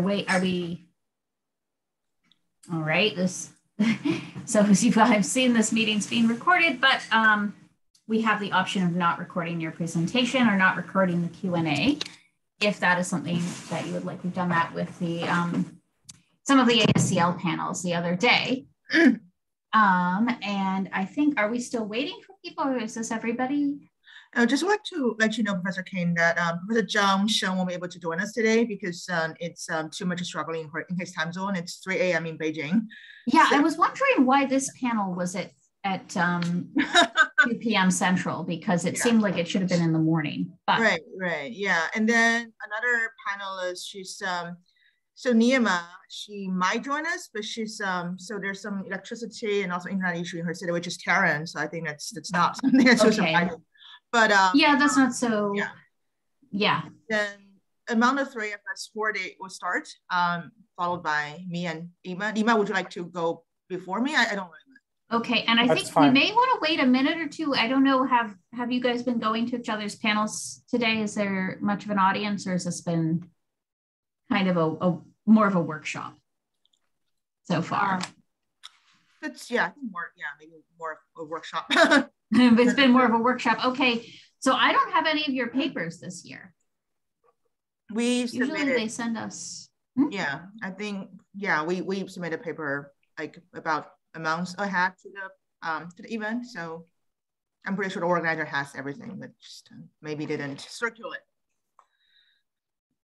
wait, are we? All right, this, so as you have seen, this meeting's being recorded, but um, we have the option of not recording your presentation or not recording the Q&A. If that is something that you would like, we've done that with the um, some of the ASCL panels the other day. Um, and I think, are we still waiting for people or is this everybody? I would just like to let you know, Professor Kane, that um, Professor John Sheng won't be able to join us today because um, it's um, too much struggling her in his time zone. It's 3 a.m. in Beijing. Yeah, so, I was wondering why this panel was at at um, 2 p.m. Central because it yeah. seemed like it should have been in the morning. But. Right, right, yeah. And then another panelist, she's um, so Niyama, she might join us, but she's um so there's some electricity and also internet issue in her city, which is Karen. So I think that's that's not something that's okay. Surprising. But um, yeah, that's not so. Yeah. Yeah. Then among the three of us, Jordi will start, um, followed by me and Ima. Ima, would you like to go before me? I, I don't know. Okay, and I That's think fine. we may want to wait a minute or two. I don't know. Have have you guys been going to each other's panels today? Is there much of an audience, or has this been kind of a, a more of a workshop so far. Um, it's yeah, I think more yeah, maybe more of a workshop. it's been more of a workshop. Okay, so I don't have any of your papers this year. We usually submitted, they send us. Hmm? Yeah, I think yeah, we we submitted a paper like about a month ahead to the um to the event. So I'm pretty sure the organizer has everything, but just uh, maybe didn't circulate.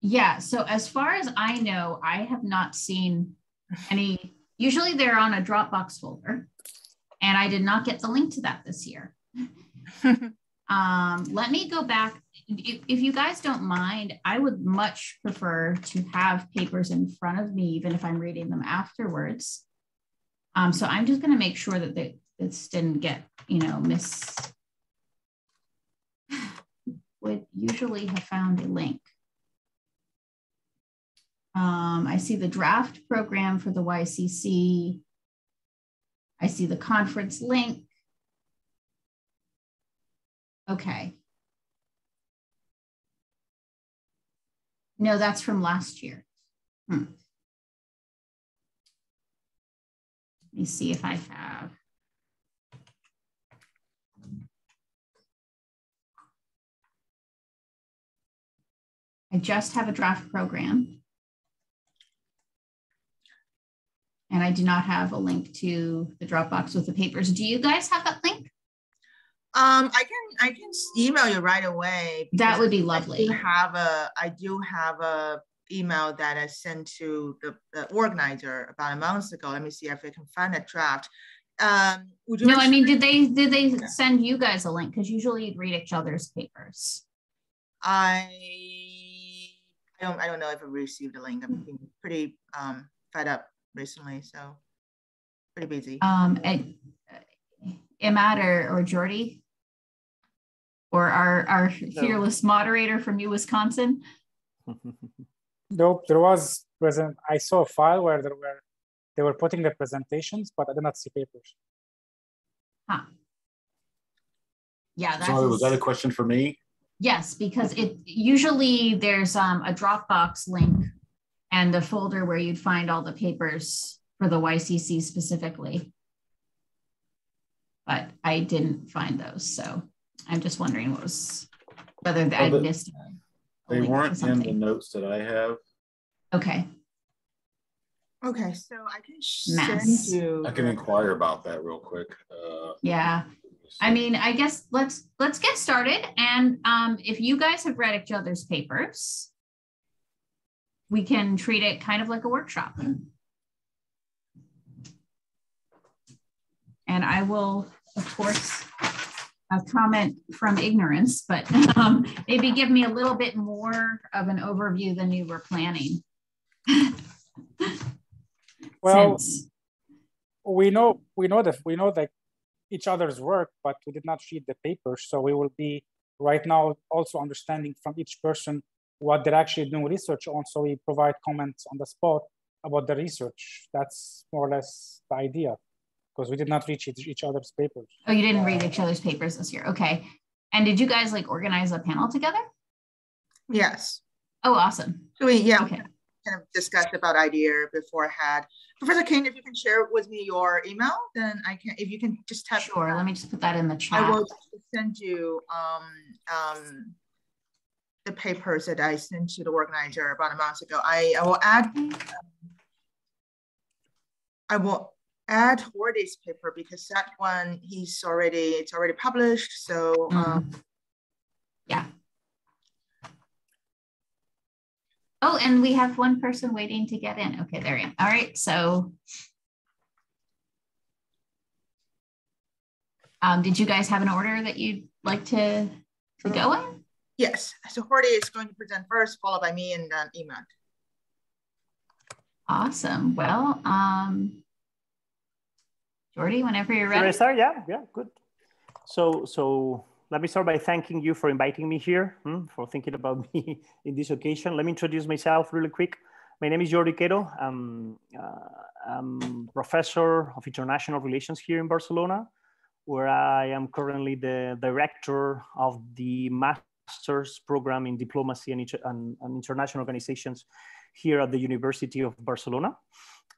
Yeah. So as far as I know, I have not seen any. Usually they're on a Dropbox folder, and I did not get the link to that this year. um, let me go back. If, if you guys don't mind, I would much prefer to have papers in front of me, even if I'm reading them afterwards. Um, so I'm just going to make sure that they, this didn't get, you know, miss. Would usually have found a link. Um, I see the draft program for the YCC. I see the conference link. Okay. No, that's from last year. Hmm. Let me see if I have. I just have a draft program. And I do not have a link to the Dropbox with the papers. Do you guys have that link? Um, I can I can email you right away. That would be lovely. I do have a I do have a email that I sent to the, the organizer about a month ago. Let me see if I can find that draft. Um, would you no, I mean, did they did they yeah. send you guys a link? Because usually you'd read each other's papers. I I don't I don't know if I received a link. I'm pretty um, fed up recently, so pretty busy. Um, and Imad or, or Jordi, or our our no. fearless moderator from U Wisconsin. nope, there was present. I saw a file where there were they were putting the presentations, but I did not see papers. Huh. Yeah. That's Sorry, was that a question for me? Yes, because it usually there's um, a Dropbox link and the folder where you'd find all the papers for the YCC specifically. But I didn't find those. So I'm just wondering what was, whether I the, missed. They weren't in the notes that I have. Okay. Okay, so I can send you. I can inquire about that real quick. Uh, yeah. I mean, I guess let's let's get started. And um, if you guys have read each other's papers, we can treat it kind of like a workshop. And I will, of course, a comment from ignorance, but um, maybe give me a little bit more of an overview than you were planning. well, Since. we know we know that we know that each other's work, but we did not read the papers, so we will be right now also understanding from each person what they're actually doing research on. So we provide comments on the spot about the research. That's more or less the idea because we did not reach each other's papers. Oh, you didn't read each other's papers this year. Okay. And did you guys like organize a panel together? Yes. Oh, awesome. So we, yeah. Okay. kind of discussed about idea beforehand. Professor King, if you can share with me your email, then I can, if you can just type. Sure, let me just put that in the chat. I will send you um, um, the papers that I sent to the organizer about a month ago. I, I will add, I will add Jordi's paper because that one he's already, it's already published. So um, Mhm. Yeah. Oh, and we have one person waiting to get in. Okay, there you All right, so. Um, did you guys have an order that you'd like to, to go in? Yes, so Jordi is going to present first, followed by me and then Iman. Awesome. Well, um, Jordi, whenever you're Should I ready. start? Yeah, yeah, good. So, so let me start by thanking you for inviting me here, hmm, for thinking about me in this occasion. Let me introduce myself really quick. My name is Jordi Quero. I'm, uh, I'm professor of international relations here in Barcelona, where I am currently the director of the master's program in diplomacy and, and, and international organizations here at the University of Barcelona.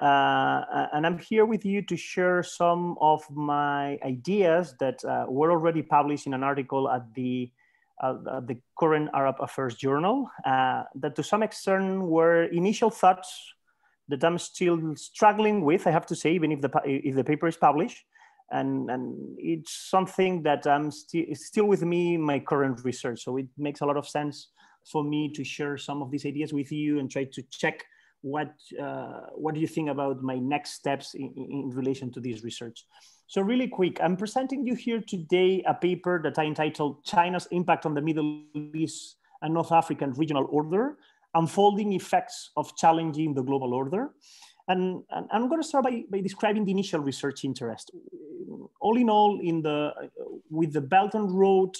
Uh, and I'm here with you to share some of my ideas that uh, were already published in an article at the uh, the current Arab Affairs Journal. uh, that to some extent were initial thoughts that I'm still struggling with. I have to say, even if the if the paper is published, and and it's something that I'm still still with me in my current research. So it makes a lot of sense for me to share some of these ideas with you and try to check what uh, what do you think about my next steps in, in, relation to this research so really quick i'm presenting you here today a paper that i entitled china's impact on the middle east and north african regional order unfolding effects of challenging the global order and, and i'm going to start by, by describing the initial research interest all in all in the with the belt and road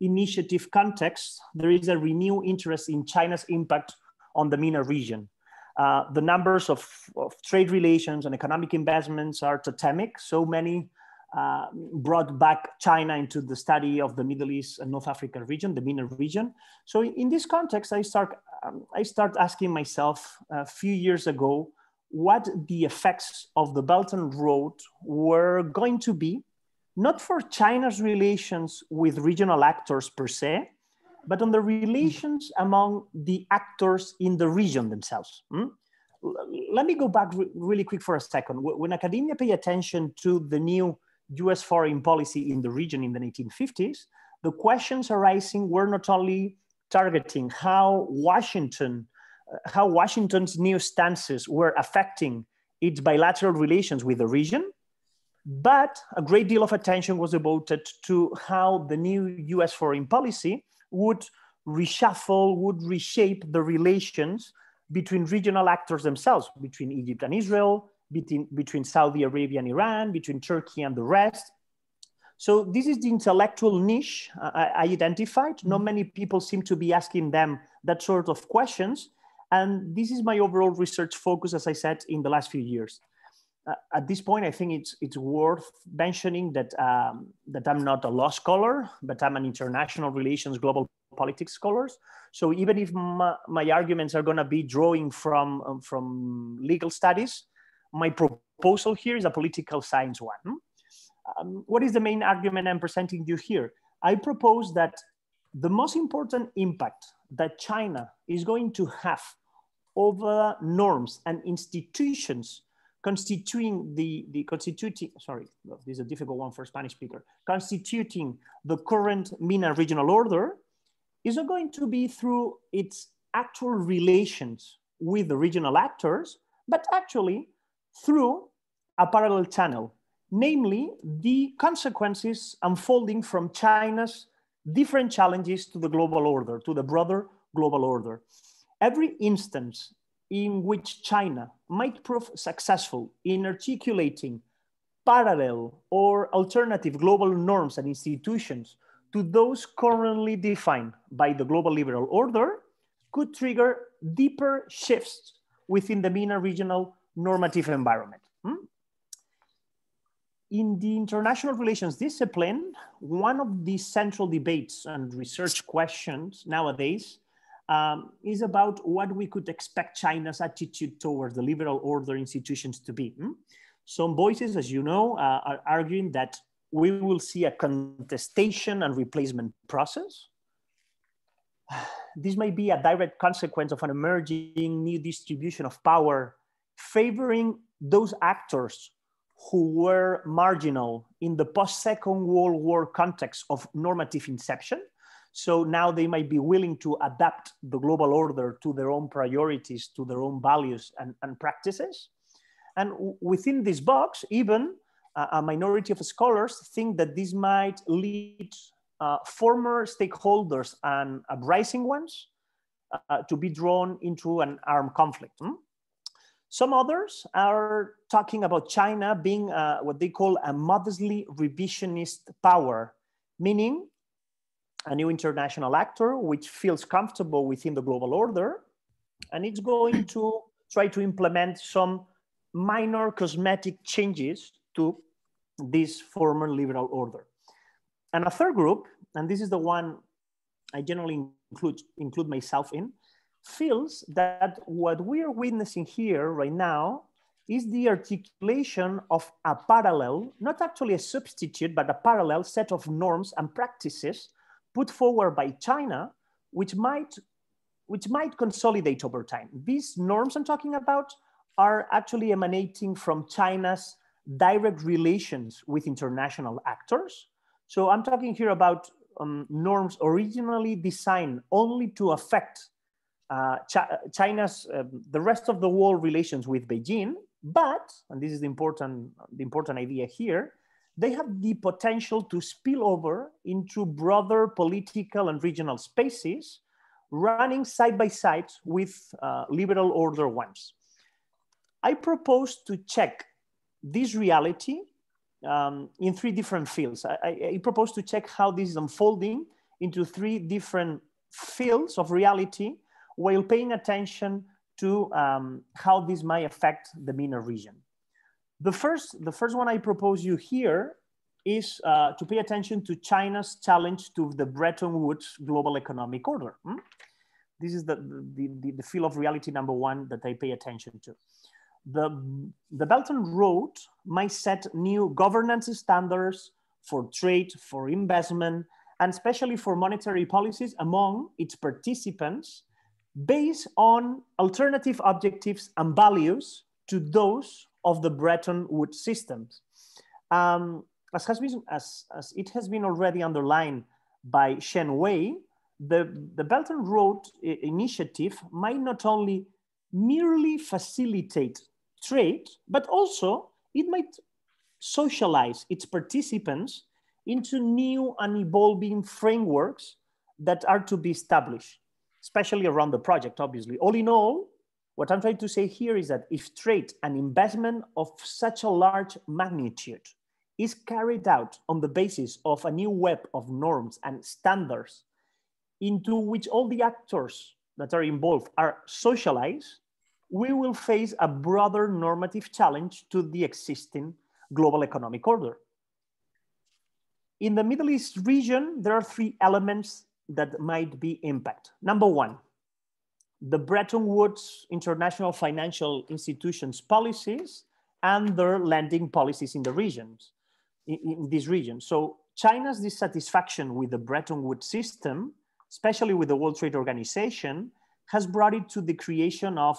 initiative context there is a renewed interest in china's impact on the MENA region uh, the numbers of, of, trade relations and economic investments are totemic. So many uh, brought back China into the study of the Middle East and North Africa region, the MENA region. So in this context, I start, um, I start asking myself a few years ago, what the effects of the Belt and Road were going to be, not for China's relations with regional actors per se, but on the relations among the actors in the region themselves. Hmm? Let me go back re really quick for a second. When academia pay attention to the new US foreign policy in the region in the 1950s, the questions arising were not only targeting how Washington, how Washington's new stances were affecting its bilateral relations with the region, but a great deal of attention was devoted to how the new US foreign policy would reshuffle, would reshape the relations between regional actors themselves, between Egypt and Israel, between, between Saudi Arabia and Iran, between Turkey and the rest. So this is the intellectual niche uh, I, I identified. Not many people seem to be asking them that sort of questions. And this is my overall research focus, as I said, in the last few years. Uh, at this point, I think it's it's worth mentioning that um, that I'm not a law scholar, but I'm an international relations, global politics scholar. So even if my, my arguments are going to be drawing from um, from legal studies, my proposal here is a political science one. Um, what is the main argument I'm presenting you here? I propose that the most important impact that China is going to have over norms and institutions constituting the, the constituting, sorry, this is a difficult one for Spanish speaker, constituting the current MENA regional order is not going to be through its actual relations with the regional actors, but actually through a parallel channel, namely the consequences unfolding from China's different challenges to the global order, to the broader global order. Every instance in which China might prove successful in articulating parallel or alternative global norms and institutions to those currently defined by the global liberal order could trigger deeper shifts within the MENA regional normative environment. Hmm? In the international relations discipline, one of the central debates and research questions nowadays um, is about what we could expect China's attitude towards the liberal order institutions to be. Hmm? Some voices, as you know, uh, are arguing that we will see a contestation and replacement process. This may be a direct consequence of an emerging new distribution of power favoring those actors who were marginal in the post-Second World War context of normative inception. So now they might be willing to adapt the global order to their own priorities, to their own values and, and practices. And within this box, even uh, a minority of scholars think that this might lead uh, former stakeholders and uprising ones uh, to be drawn into an armed conflict. Hmm? Some others are talking about China being uh, what they call a modestly revisionist power, meaning a new international actor which feels comfortable within the global order, and it's going to try to implement some minor cosmetic changes to this former liberal order. And a third group, and this is the one I generally include, include myself in, feels that what we are witnessing here right now is the articulation of a parallel, not actually a substitute, but a parallel set of norms and practices put forward by China, which might, which might consolidate over time. These norms I'm talking about are actually emanating from China's direct relations with international actors. So I'm talking here about um, norms originally designed only to affect uh, Ch China's, uh, the rest of the world relations with Beijing, but, and this is the important, the important idea here, they have the potential to spill over into broader political and regional spaces, running side by side with uh, liberal order ones. I propose to check this reality um, in three different fields. I, I, propose to check how this is unfolding into three different fields of reality while paying attention to um, how this might affect the MENA region. The first, the first one I propose you here is uh, to pay attention to China's challenge to the Bretton Woods global economic order. Hmm? This is the, the, the, the field of reality number one that I pay attention to. The, the Belt and Road might set new governance standards for trade, for investment, and especially for monetary policies among its participants based on alternative objectives and values to those of the Bretton Woods systems. Um, as, has been, as, as it has been already underlined by Shen Wei, the, the Belt and Road initiative might not only merely facilitate trade, but also it might socialize its participants into new and evolving frameworks that are to be established especially around the project, obviously. All in all, what I'm trying to say here is that if trade and investment of such a large magnitude is carried out on the basis of a new web of norms and standards into which all the actors that are involved are socialized, we will face a broader normative challenge to the existing global economic order. In the Middle East region, there are three elements that might be impact. Number one, the Bretton Woods international financial institutions policies and their lending policies in the regions, in, in this region. So China's dissatisfaction with the Bretton Woods system, especially with the World Trade Organization, has brought it to the creation of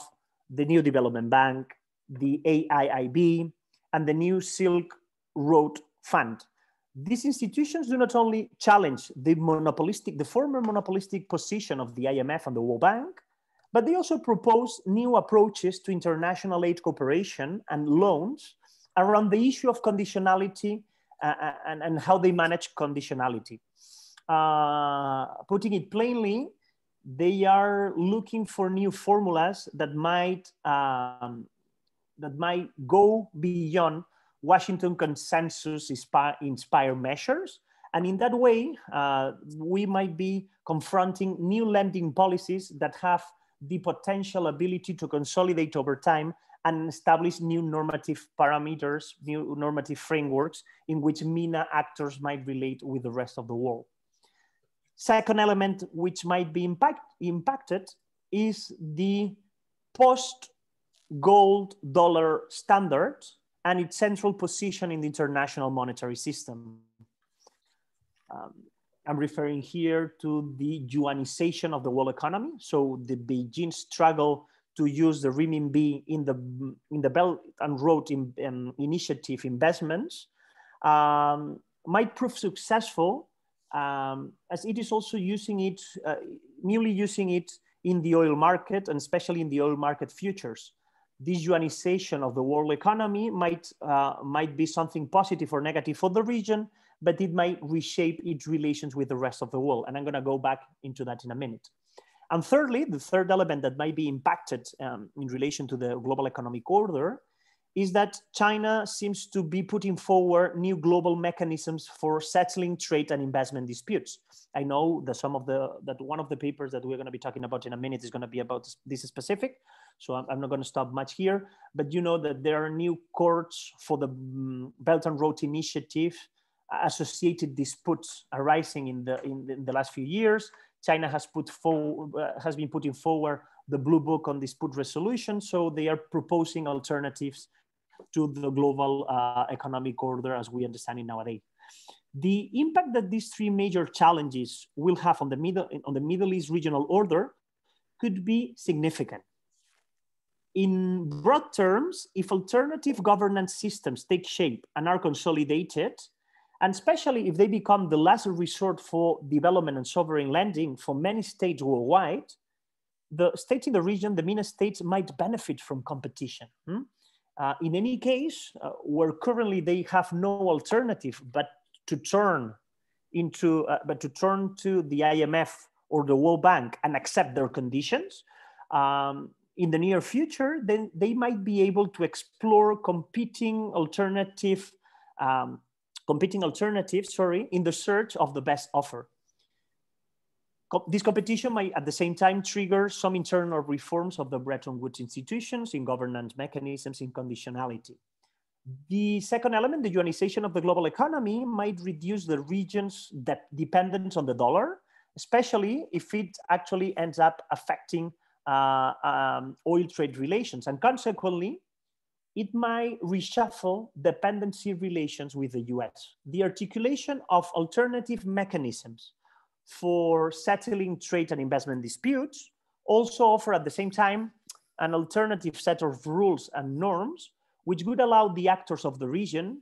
the New Development Bank, the AIIB, and the new Silk Road Fund, these institutions do not only challenge the monopolistic, the former monopolistic position of the IMF and the World Bank, but they also propose new approaches to international aid cooperation and loans around the issue of conditionality uh, uh and, and how they manage conditionality. Uh, putting it plainly, they are looking for new formulas that might um, that might go beyond Washington consensus inspire measures. And in that way, uh, we might be confronting new lending policies that have the potential ability to consolidate over time and establish new normative parameters, new normative frameworks in which MENA actors might relate with the rest of the world. Second element which might be impact, impacted is the post gold dollar standard and its central position in the international monetary system. Um, I'm referring here to the yuanization of the world economy. So the Beijing struggle to use the renminbi in the in the Belt and Road in, um, Initiative investments um, might prove successful, um, as it is also using it, uh, newly using it in the oil market and especially in the oil market futures. This yuanization of the world economy might uh, might be something positive or negative for the region, but it might reshape its relations with the rest of the world. And I'm going to go back into that in a minute. And thirdly, the third element that might be impacted um, in relation to the global economic order is that China seems to be putting forward new global mechanisms for settling trade and investment disputes. I know that some of the that one of the papers that we're going to be talking about in a minute is going to be about this specific. So I'm, I'm not going to stop much here, but you know that there are new courts for the mm, Belt and Road Initiative associated disputes arising in the in, in the last few years. China has put forward, uh, has been putting forward the blue book on dispute resolution. So they are proposing alternatives to the global uh, economic order as we understand it nowadays. The impact that these three major challenges will have on the middle on the Middle East regional order could be significant. In broad terms, if alternative governance systems take shape and are consolidated, and especially if they become the last resort for development and sovereign lending for many states worldwide, the states in the region, the MENA states, might benefit from competition. Hmm? Uh, in any case, uh, where currently they have no alternative but to turn into, uh, but to turn to the IMF or the World Bank and accept their conditions, um, in the near future, then they might be able to explore competing alternative um, competing alternatives, sorry, in the search of the best offer. Co this competition might at the same time trigger some internal reforms of the Bretton Woods institutions in governance mechanisms in conditionality. The second element, the yuanization of the global economy might reduce the region's de dependence on the dollar, especially if it actually ends up affecting uh, um, oil trade relations. And consequently, it might reshuffle dependency relations with the US. The articulation of alternative mechanisms for settling trade and investment disputes also offer at the same time an alternative set of rules and norms which would allow the actors of the region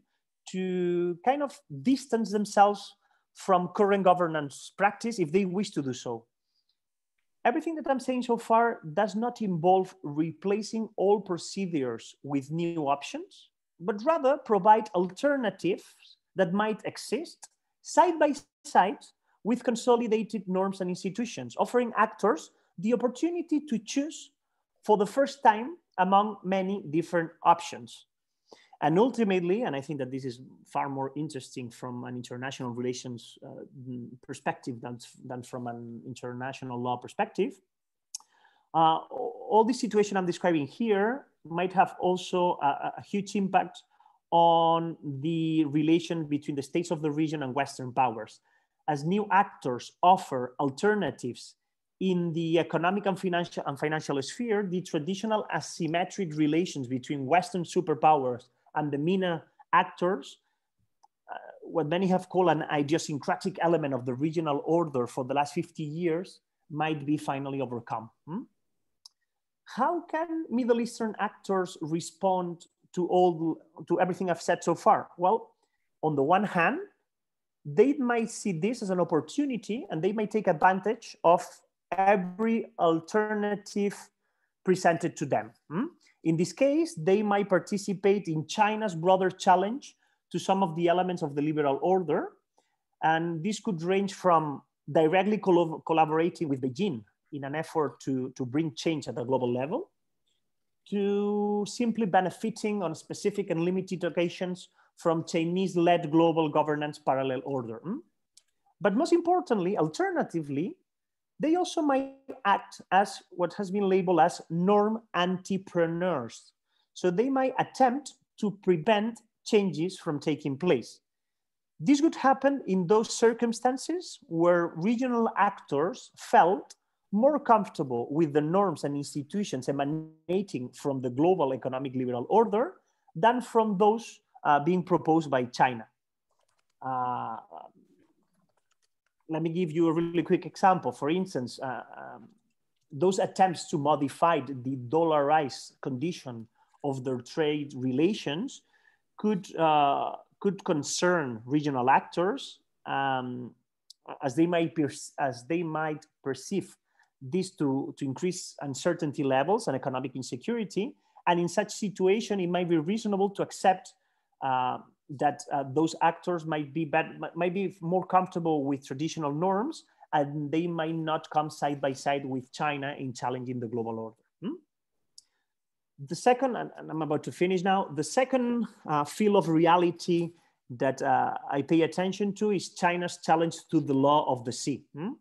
to kind of distance themselves from current governance practice if they wish to do so everything that I'm saying so far does not involve replacing all procedures with new options, but rather provide alternatives that might exist side by side with consolidated norms and institutions, offering actors the opportunity to choose for the first time among many different options. And ultimately, and I think that this is far more interesting from an international relations uh, perspective than, than from an international law perspective, uh, all the situation I'm describing here might have also a, a, huge impact on the relation between the states of the region and Western powers. As new actors offer alternatives in the economic and financial, and financial sphere, the traditional asymmetric relations between Western superpowers and the MENA actors, uh, what many have called an idiosyncratic element of the regional order for the last 50 years might be finally overcome. Hmm? How can Middle Eastern actors respond to all to everything I've said so far? Well, on the one hand, they might see this as an opportunity and they might take advantage of every alternative presented to them. Hmm? In this case, they might participate in China's broader challenge to some of the elements of the liberal order. And this could range from directly collaborating with Beijing in an effort to, to bring change at the global level, to simply benefiting on specific and limited occasions from Chinese-led global governance parallel order. Hmm? But most importantly, alternatively, they also might act as what has been labeled as norm entrepreneurs. So they might attempt to prevent changes from taking place. This would happen in those circumstances where regional actors felt more comfortable with the norms and institutions emanating from the global economic liberal order than from those uh, being proposed by China. Uh, let me give you a really quick example. For instance, uh, um, those attempts to modify the dollarized condition of their trade relations could, uh, could concern regional actors um, as, they might as they might perceive this to, to increase uncertainty levels and economic insecurity. And in such situation, it might be reasonable to accept uh, that uh, those actors might be, bad, might be more comfortable with traditional norms and they might not come side by side with China in challenging the global order. Hmm? The second, and I'm about to finish now, the second uh, field of reality that uh, I pay attention to is China's challenge to the law of the sea. Hmm?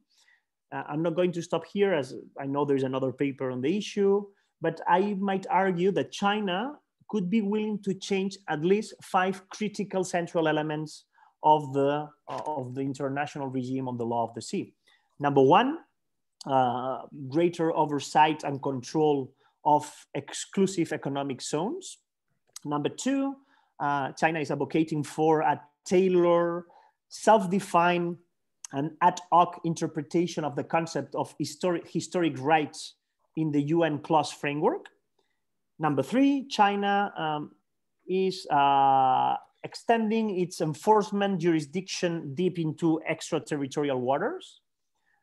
Uh, I'm not going to stop here as I know there's another paper on the issue, but I might argue that China could be willing to change at least five critical central elements of the, uh, of the international regime on the law of the sea. Number one, uh, greater oversight and control of exclusive economic zones. Number two, uh, China is advocating for a tailored, self-defined and ad hoc interpretation of the concept of historic, historic rights in the UNCLOS framework. Number three, China um, is uh, extending its enforcement jurisdiction deep into extraterritorial waters.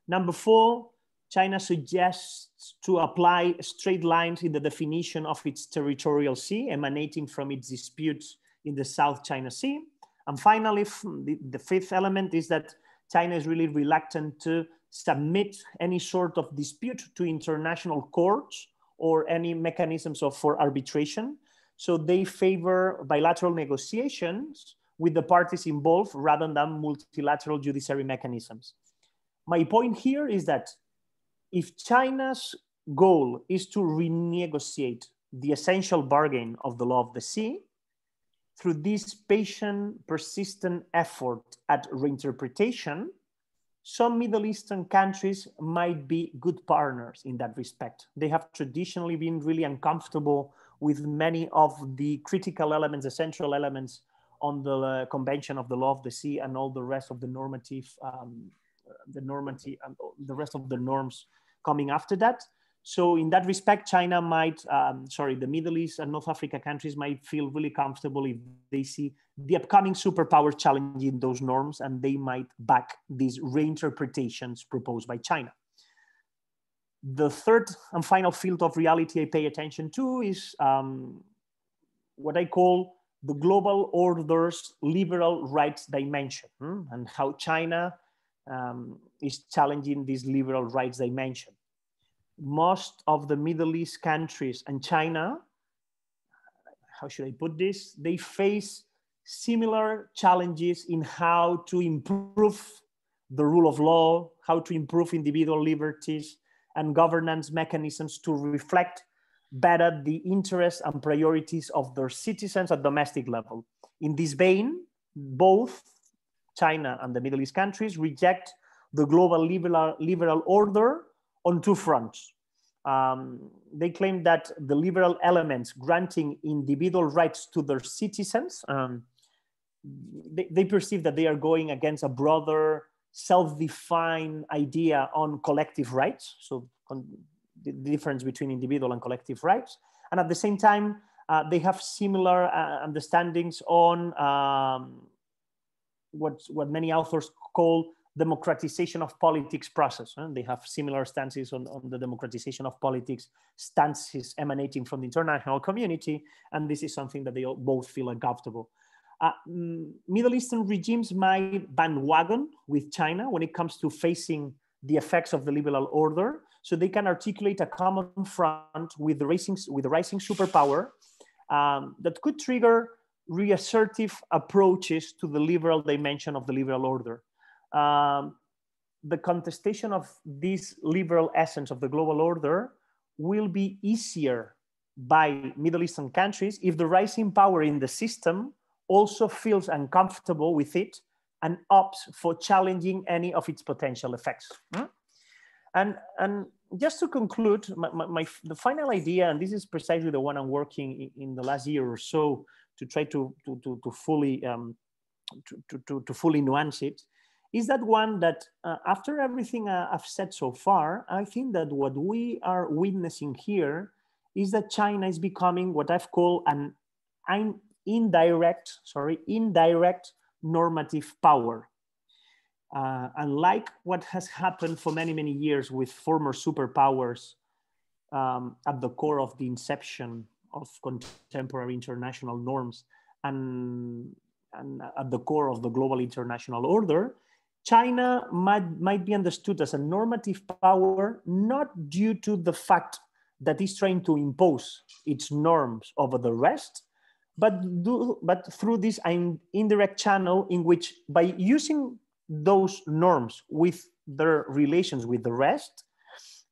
Number four, China suggests to apply straight lines in the definition of its territorial sea emanating from its disputes in the South China Sea. And finally, the, the fifth element is that China is really reluctant to submit any sort of dispute to international courts or any mechanisms of, for arbitration. So they favor bilateral negotiations with the parties involved rather than multilateral judiciary mechanisms. My point here is that if China's goal is to renegotiate the essential bargain of the law of the sea, through this patient, persistent effort at reinterpretation, some Middle Eastern countries might be good partners in that respect. They have traditionally been really uncomfortable with many of the critical elements, the central elements on the uh, Convention of the Law of the Sea and all the rest of the normative, um, the normative, um, the rest of the norms coming after that. So in that respect, China might, um, sorry, the Middle East and North Africa countries might feel really comfortable if they see the upcoming superpowers challenging those norms and they might back these reinterpretations proposed by China. The third and final field of reality I pay attention to is um, what I call the global order's liberal rights dimension hmm? and how China um, is challenging this liberal rights dimension most of the Middle East countries and China, how should I put this? They face similar challenges in how to improve the rule of law, how to improve individual liberties and governance mechanisms to reflect better the interests and priorities of their citizens at domestic level. In this vein, both China and the Middle East countries reject the global liberal, liberal order on two fronts. Um, they claim that the liberal elements granting individual rights to their citizens, um, they, they perceive that they are going against a broader self-defined idea on collective rights. So the difference between individual and collective rights. And at the same time, uh, they have similar uh, understandings on um, what, what many authors call democratization of politics process. And they have similar stances on, on the democratization of politics, stances emanating from the international community. And this is something that they both feel uncomfortable. Uh, mm, Middle Eastern regimes might bandwagon with China when it comes to facing the effects of the liberal order. So they can articulate a common front with the, rising, with the rising superpower um, that could trigger reassertive approaches to the liberal dimension of the liberal order um, the contestation of this liberal essence of the global order will be easier by Middle Eastern countries if the rising power in the system also feels uncomfortable with it and opts for challenging any of its potential effects. Hmm? And, and just to conclude, my, my, my, the final idea, and this is precisely the one I'm working in, in the last year or so to try to, to, to, to fully, um, to, to, to, fully nuance it, is that one that uh, after everything uh, I've said so far, I think that what we are witnessing here is that China is becoming what I've called an indirect, sorry, indirect normative power. Uh, unlike what has happened for many, many years with former superpowers um, at the core of the inception of contemporary international norms and, and at the core of the global international order, China might, might be understood as a normative power, not due to the fact that it's trying to impose its norms over the rest, but, do, but through this indirect channel in which by using those norms with their relations with the rest,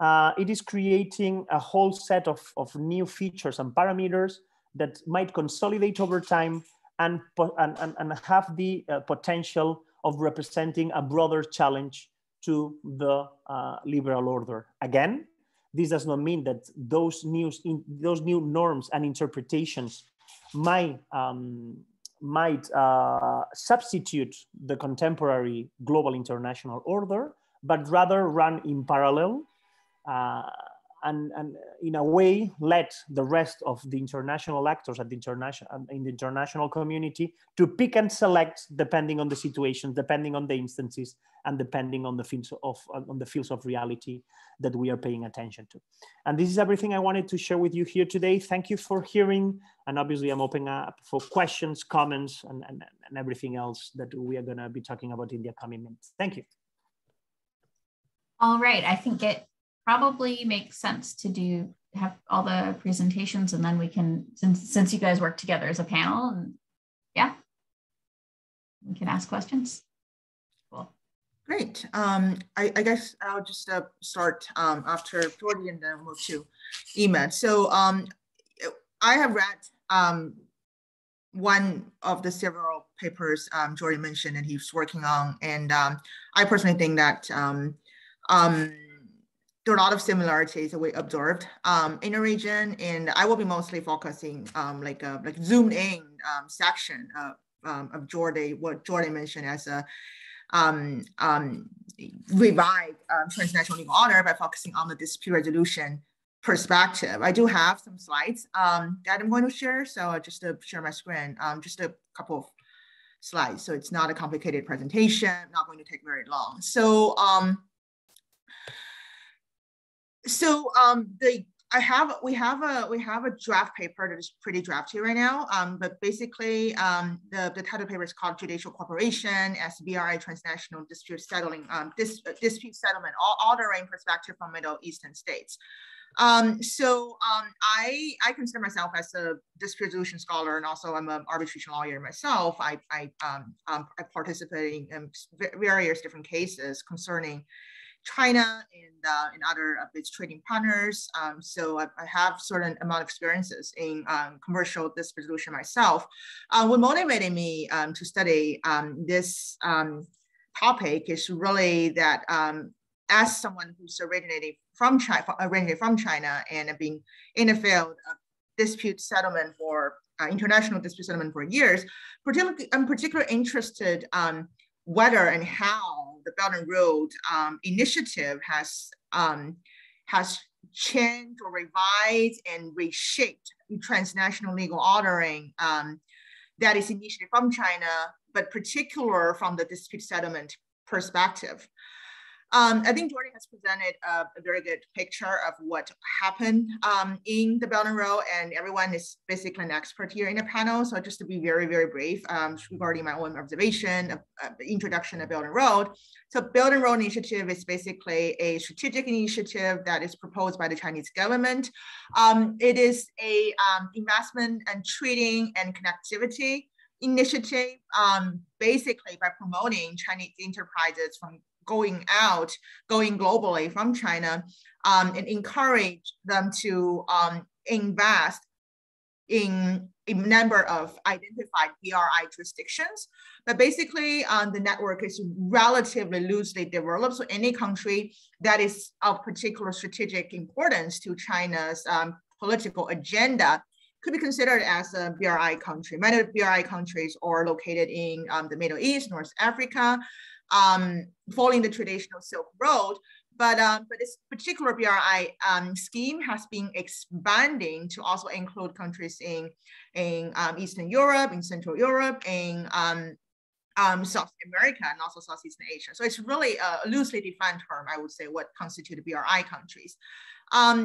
uh, it is creating a whole set of, of new features and parameters that might consolidate over time and, and, and, have the uh, potential of representing a broader challenge to the uh, liberal order. Again, this does not mean that those new, those new norms and interpretations might um, might uh, substitute the contemporary global international order, but rather run in parallel uh, and, and in a way let the rest of the international actors at the international in the international community to pick and select depending on the situation, depending on the instances, and depending on the fields of on the fields of reality that we are paying attention to. And this is everything I wanted to share with you here today. Thank you for hearing. And obviously I'm opening up for questions, comments, and, and, and everything else that we are gonna be talking about in the upcoming minutes. Thank you. All right, I think it probably makes sense to do have all the presentations and then we can since since you guys work together as a panel and yeah. We can ask questions. Cool. Great. Um i, I guess i'll just uh, start um after jordi and then move to Emad. so um i have read um one of the several papers um jordi mentioned and he's working on and um i personally think that um um there are a lot of similarities that we observed um, in the region, and I will be mostly focusing um, like a like zoomed in um, section of, um, of Jordi, what Jordan mentioned as a um, um, revived transnational legal order by focusing on the dispute resolution perspective. I do have some slides that I'm going to share, so just to share my screen, just a couple of slides. So it's not a complicated presentation, not going to take very long. So so um, the I have we have a we have a draft paper that is pretty drafty right now. Um, but basically, um, the the title paper is called Judicial Cooperation as BRI Transnational Dispute Settling um, dis, uh, Dispute Settlement all ordering perspective from Middle Eastern states. Um, so um, I I consider myself as a dispute resolution scholar and also I'm an arbitration lawyer myself. I I um, um I participate in various different cases concerning China and, uh, and other of its trading partners. Um, so I, I, have certain amount of experiences in um, commercial dispute resolution myself. Uh, what motivated me um, to study um, this um, topic is really that um, as someone who's originated from China, originated from China and been in the field of dispute settlement for uh, international dispute settlement for years, particularly, I'm particularly interested whether and how the Belt and Road um, initiative has um, has changed or revised and reshaped transnational legal ordering um, that is initiated from China, but particular from the dispute settlement perspective. Um, I think Jordan has presented a, a, very good picture of what happened um, in the Belt and Road, and everyone is basically an expert here in the panel. So just to be very, very brief um, regarding my own observation of, the introduction of Belt and Road. So Belt and Road Initiative is basically a strategic initiative that is proposed by the Chinese government. Um, it is a um, investment and trading and connectivity initiative, um, basically by promoting Chinese enterprises from going out, going globally from China, um, and encourage them to um, invest in a number of identified BRI jurisdictions, but basically um, the network is relatively loosely developed. So any country that is of particular strategic importance to China's um, political agenda could be considered as a BRI country. Many BRI countries are located in um, the Middle East, North Africa, um, following the traditional Silk Road. But, um, but this particular BRI um, scheme has been expanding to also include countries in, in um, Eastern Europe, in Central Europe, in um, um, South America, and also Southeast Asia. So it's really a loosely defined term, I would say, what constitute BRI countries.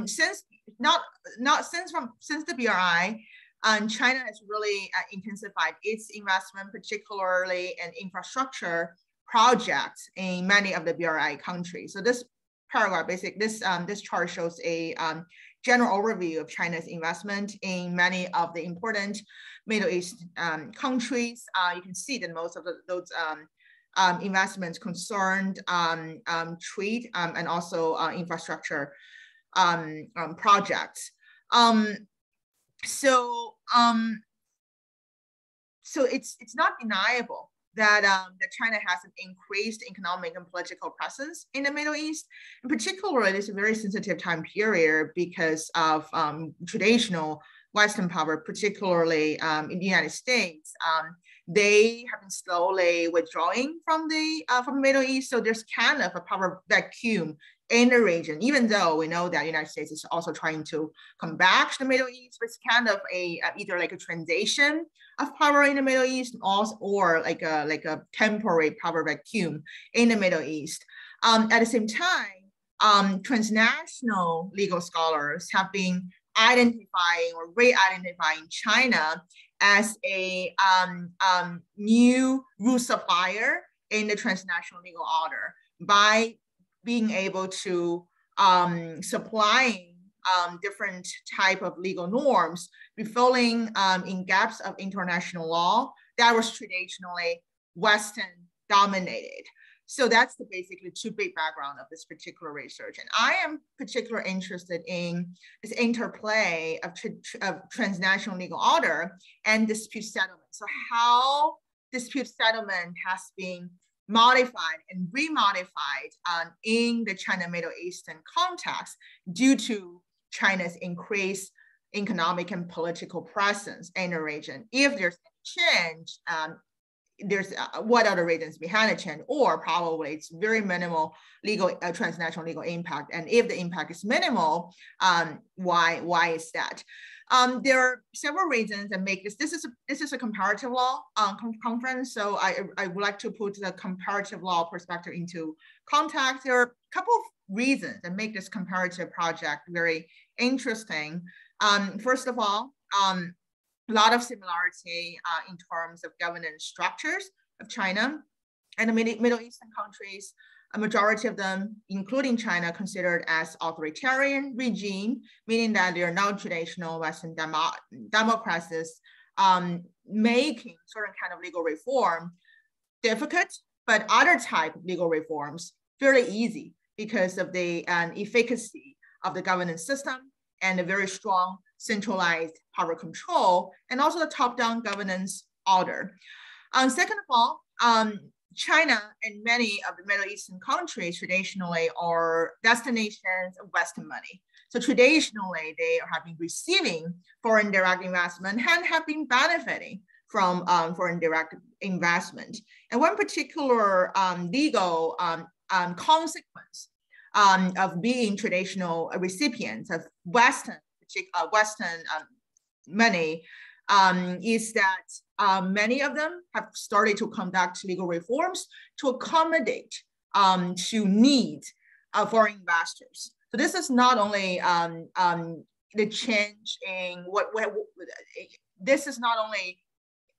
Since not not since from since the BRI, um, China has really uh, intensified its investment, particularly in infrastructure projects in many of the BRI countries. So this paragraph, basic, this, um, this chart shows a um, general overview of China's investment in many of the important Middle East um, countries. Uh, you can see that most of the, those um, um, investments concerned um, trade and also uh, infrastructure projects. so, so it's, it's not deniable that, um, that China has an increased economic and political presence in the Middle East. In particular, it is a very sensitive time period because of um, traditional Western power, particularly um, in the United States. Um, they have been slowly withdrawing from the uh, from the Middle East, so there's kind of a power vacuum in the region, even though we know that the United States is also trying to come back to the Middle East, but it's kind of a, either like a transition of power in the Middle East or, or like a like a temporary power vacuum in the Middle East. Um, at the same time, um, transnational legal scholars have been identifying or re-identifying China as a um, um, new rule supplier in the transnational legal order by being able to um, supplying um, different type of legal norms, be filling um, in gaps of international law that was traditionally Western dominated. So that's the basically two big background of this particular research. And I am particularly interested in this interplay of, of transnational legal order and dispute settlement. So how dispute settlement has been modified and remodified um, in the China Middle Eastern context due to China's increased economic and political presence in the region. If there's change, um, there's uh, what are the reasons behind the change, or probably it's very minimal legal uh, transnational legal impact. And if the impact is minimal, um, why why is that? Um, there are several reasons that make this. This is a, this is a comparative law um, conference, so I, I would like to put the comparative law perspective into context. There are a couple of reasons that make this comparative project very interesting. Um, first of all, um, a lot of similarity uh, in terms of governance structures of China and the Middle Eastern countries a majority of them, including China, considered as authoritarian regime, meaning that they are not traditional Western demo democracies, um, making certain kind of legal reform difficult, but other type of legal reforms fairly easy because of the um, efficacy of the governance system and a very strong centralized power control, and also the top-down governance order. Um, second of all, um, China and many of the Middle Eastern countries traditionally are destinations of Western money. So traditionally, they have been receiving foreign direct investment and have been benefiting from um, foreign direct investment. And one particular um, legal um, um consequence um, of being traditional recipients of Western, uh, Western um, is that um, many of them have started to conduct legal reforms to accommodate um, to need of foreign investors. So this is not only um, um the change in what, what, this is not only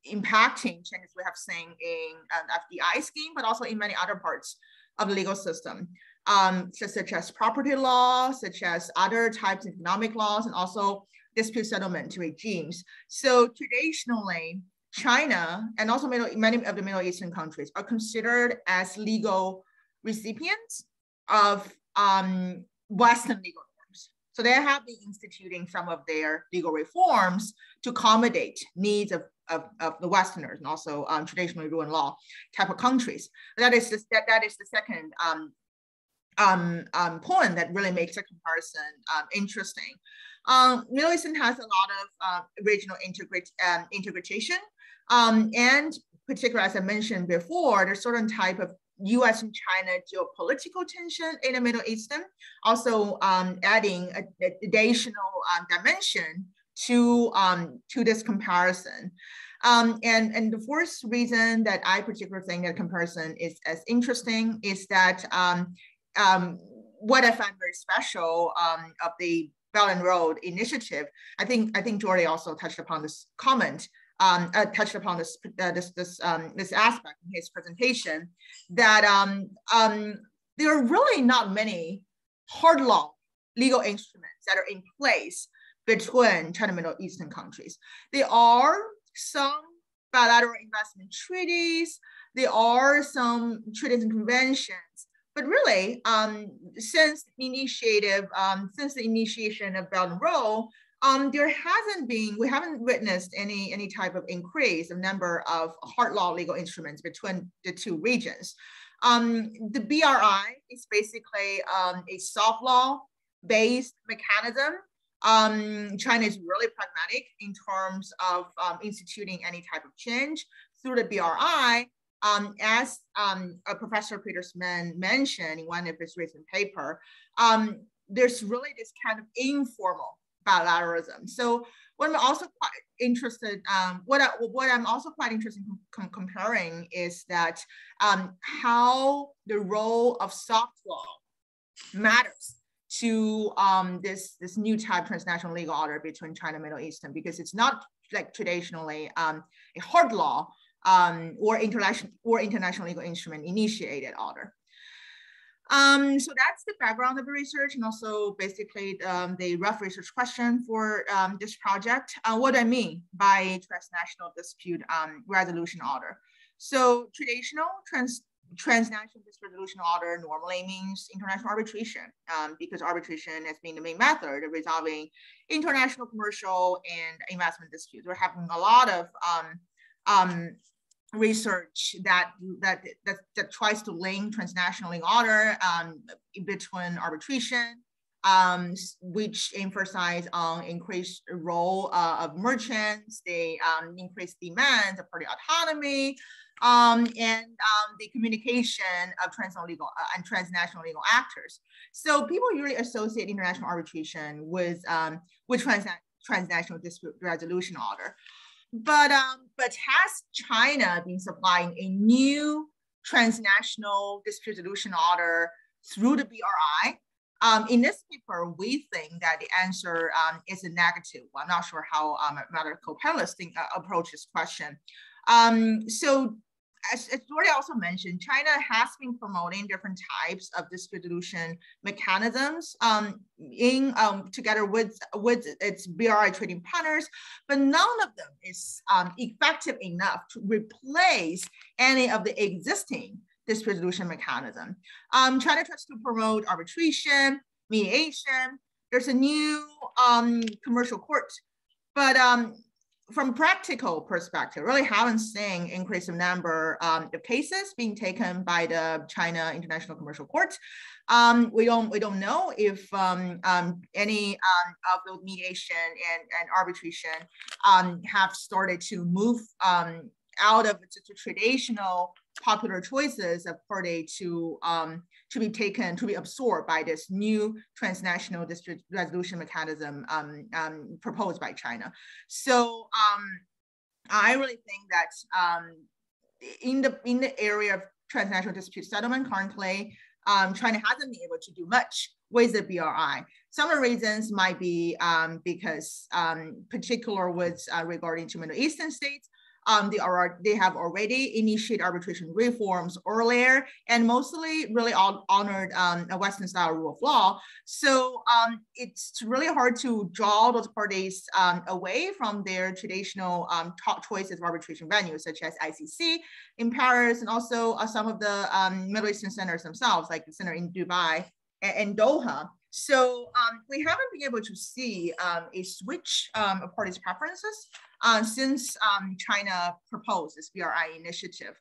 impacting changes we have seen in an FDI scheme, but also in many other parts of the legal system, um, such as property law, such as other types of economic laws, and also dispute settlement regimes. So traditionally, China and also middle, many of the Middle Eastern countries are considered as legal recipients of um, Western legal norms. So they have been instituting some of their legal reforms to accommodate needs of, of, of the Westerners and also um, traditionally rule and law type of countries. That is the, that, that is the second um, um, um, point that really makes a comparison um, interesting. Um, Middle Eastern has a lot of uh, regional integrate, um, integration um, and particularly as I mentioned before, there's certain type of U.S. and China geopolitical tension in the Middle Eastern, also um, adding a, additional um, dimension to um, to this comparison. Um, and, and the fourth reason that I particularly think that comparison is as interesting is that um, um, what I find very special of the Belt and Road Initiative, I think I think Jordi also touched upon this comment um, uh, touched upon this uh, this this um, this aspect in his presentation that um, um, there are really not many hard law legal instruments that are in place between China Middle Eastern countries. There are some bilateral investment treaties. There are some treaties and conventions. But really, um, since initiative, um, since the initiation of Belt and Road, um, there hasn't been, we haven't witnessed any, any type of increase of number of hard law legal instruments between the two regions. Um, the BRI is basically um, a soft law based mechanism. Um, China is really pragmatic in terms of instituting any type of change through the BRI. Um, as um, Professor Petersmann mentioned in one of his recent paper, there's really this kind of informal bilateralism. So what I'm also quite interested, um, what, I, what I'm also quite interested in com comparing is that um, how the role of soft law matters to um, this, this new type transnational legal order between China and Middle Eastern, because it's not like traditionally um, a hard law um, or international or international legal instrument initiated order. Um, so that's the background of the research and also basically um, the rough research question for um, this project. Uh, what do I mean by transnational dispute um, resolution order? So traditional trans transnational dispute resolution order normally means international arbitration um, because arbitration has been the main method of resolving international commercial and investment disputes. We're having a lot of um, research that, that that that tries to link transnational order um, between arbitration, um, which emphasize on increased role uh, of merchants, they um, increased demands of party autonomy, um, and um, the communication of transnational legal uh, and transnational legal actors. So people usually associate international arbitration with um, with transna transnational dispute resolution order. But um, but has China been supplying a new transnational dispute resolution order through the BRI? Um, in this paper, we think that the answer um, is a negative. I'm not sure how um, another co-panelists think, uh, approach this question. Um, so as, as also mentioned, China has been promoting different types of dispute resolution mechanisms um, in um, together with, with its BRI trading partners, but none of them is um, effective enough to replace any of the existing dispute resolution mechanism. Um, China tries to promote arbitration, mediation. There's a new um, commercial court, but um, from practical perspective, really haven't seen increase of number um, of cases being taken by the China International Commercial Court. Um, we don't we don't know if um, um any um, of the mediation and, and arbitration um, have started to move out of the traditional popular choices of party to to be taken to be absorbed by this new transnational dispute resolution mechanism um, um, proposed by China. So um, I really think that um, in the in the area of transnational dispute settlement currently, um, China hasn't been able to do much with the BRI. Some of the reasons might be because particular with uh, regarding to Middle Eastern states, um, they are they have already initiated arbitration reforms earlier and mostly really honored um, a Western style rule of law. So um, it's really hard to draw those parties um, away from their traditional um, top choices of arbitration venues, such as ICC in Paris and also uh, some of the um, Middle Eastern centers themselves, like the center in Dubai and, and Doha. So um, we haven't been able to see um, a switch um, of parties' preferences uh, since um, China proposed this BRI initiative.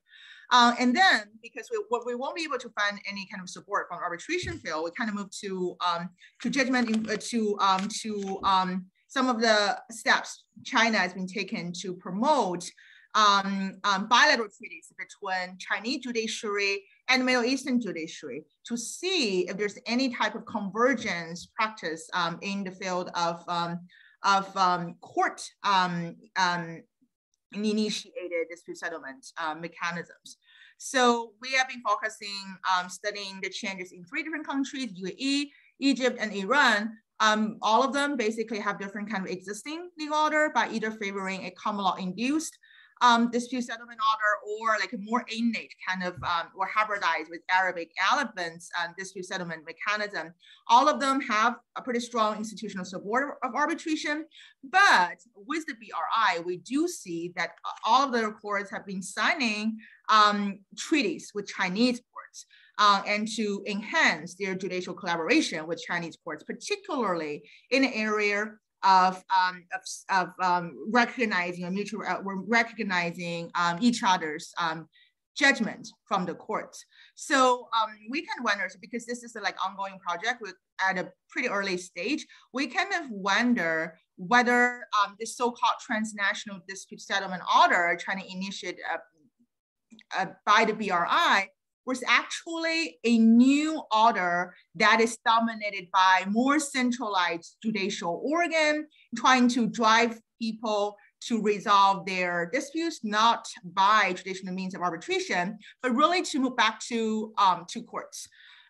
Uh, and then because we, we won't be able to find any kind of support from arbitration field, we kind of move to um, to judgment in, uh, to um, to some of the steps China has been taken to promote bilateral treaties between Chinese judiciary and Middle Eastern judiciary to see if there's any type of convergence practice um, in the field of, um, of um, court um, initiated dispute settlement uh, mechanisms. So we have been focusing, studying the changes in three different countries, UAE, Egypt, and Iran, um, all of them basically have different kind of existing legal order by either favoring a common law induced um, dispute settlement order or like a more innate kind of um, or hybridized with Arabic elements and dispute settlement mechanism. All of them have a pretty strong institutional support of arbitration, but with the BRI, we do see that all of the courts have been signing um, treaties with Chinese courts. Uh, and to enhance their judicial collaboration with Chinese courts, particularly in the area of, um, of, of um, recognizing a mutual, uh, we're recognizing um, each other's um, judgment from the court. So um, we of wonder, because this is a like ongoing project at a pretty early stage, we kind of wonder whether um, this so-called transnational dispute settlement order trying to initiate uh, uh, by the BRI was actually a new order that is dominated by more centralized judicial organ trying to drive people to resolve their disputes, not by traditional means of arbitration, but really to move back to, um, to courts.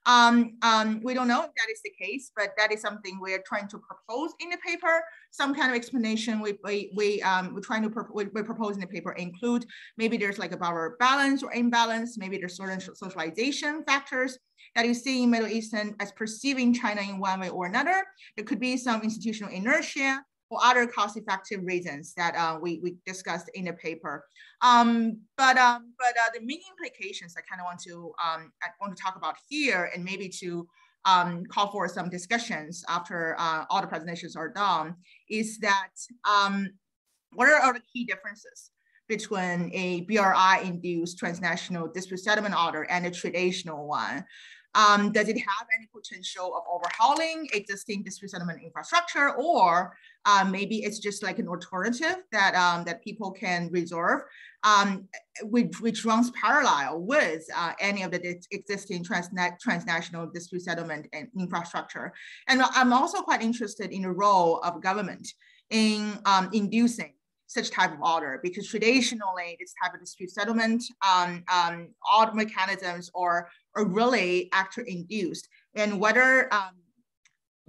Um, um, we don't know if that is the case, but that is something we're trying to propose in the paper. Some kind of explanation we, we, we, um, we're trying to, pro we, we propose in the paper include maybe there's like a power balance or imbalance, maybe there's certain socialization factors that you see in Middle Eastern as perceiving China in one way or another. There could be some institutional inertia or other cost-effective reasons that uh, we, we discussed in the paper. Um, but um, but uh, the main implications I kind of want to um, I want to talk about here and maybe to um, call for some discussions after uh, all the presentations are done is that um, what are the key differences between a BRI-induced transnational dispute settlement order and a traditional one? Um, does it have any potential of overhauling existing dispute settlement infrastructure, or uh, maybe it's just like an alternative that um, that people can reserve, um, which, which runs parallel with uh, any of the existing transna transnational dispute settlement and infrastructure. And I'm also quite interested in the role of government in um, inducing such type of order because traditionally this type of dispute settlement um, um, mechanisms are, are really actor induced and whether um,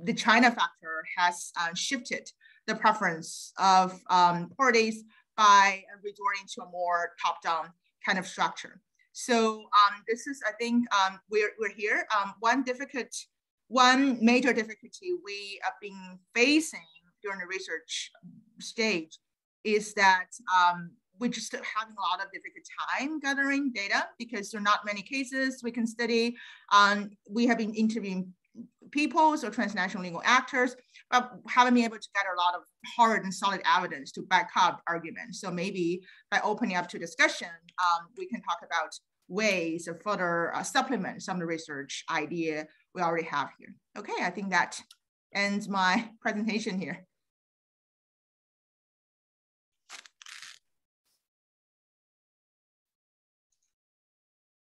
the China factor has uh, shifted the preference of um, parties by resorting to a more top-down kind of structure. So um, this is, I think, um, we're, we're here. one difficult, one major difficulty we have been facing during the research stage is that um, we're just having a lot of difficult time gathering data because there are not many cases we can study. Um, we have been interviewing people, or transnational legal actors, but haven't been able to gather a lot of hard and solid evidence to back up arguments. So maybe by opening up to discussion, um, we can talk about ways of further uh, supplement some of the research idea we already have here. Okay, I think that ends my presentation here.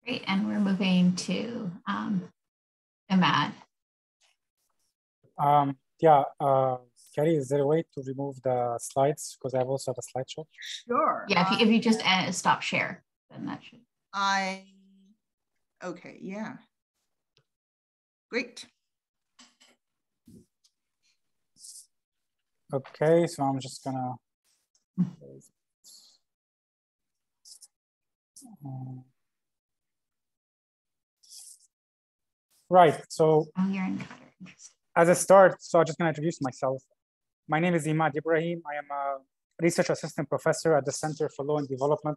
Great, and we're moving to um. Um, yeah, uh, Carrie, is there a way to remove the slides? Because I also have a slideshow. Sure. Yeah, if you, if you just uh, stop share, then that should. I, okay, yeah. Great. Okay, so I'm just gonna. um, Right. So oh, you're in Qatar. As a start, so I'm just going to introduce myself. My name is Imad Ibrahim. I am a research assistant professor at the Center for Law and Development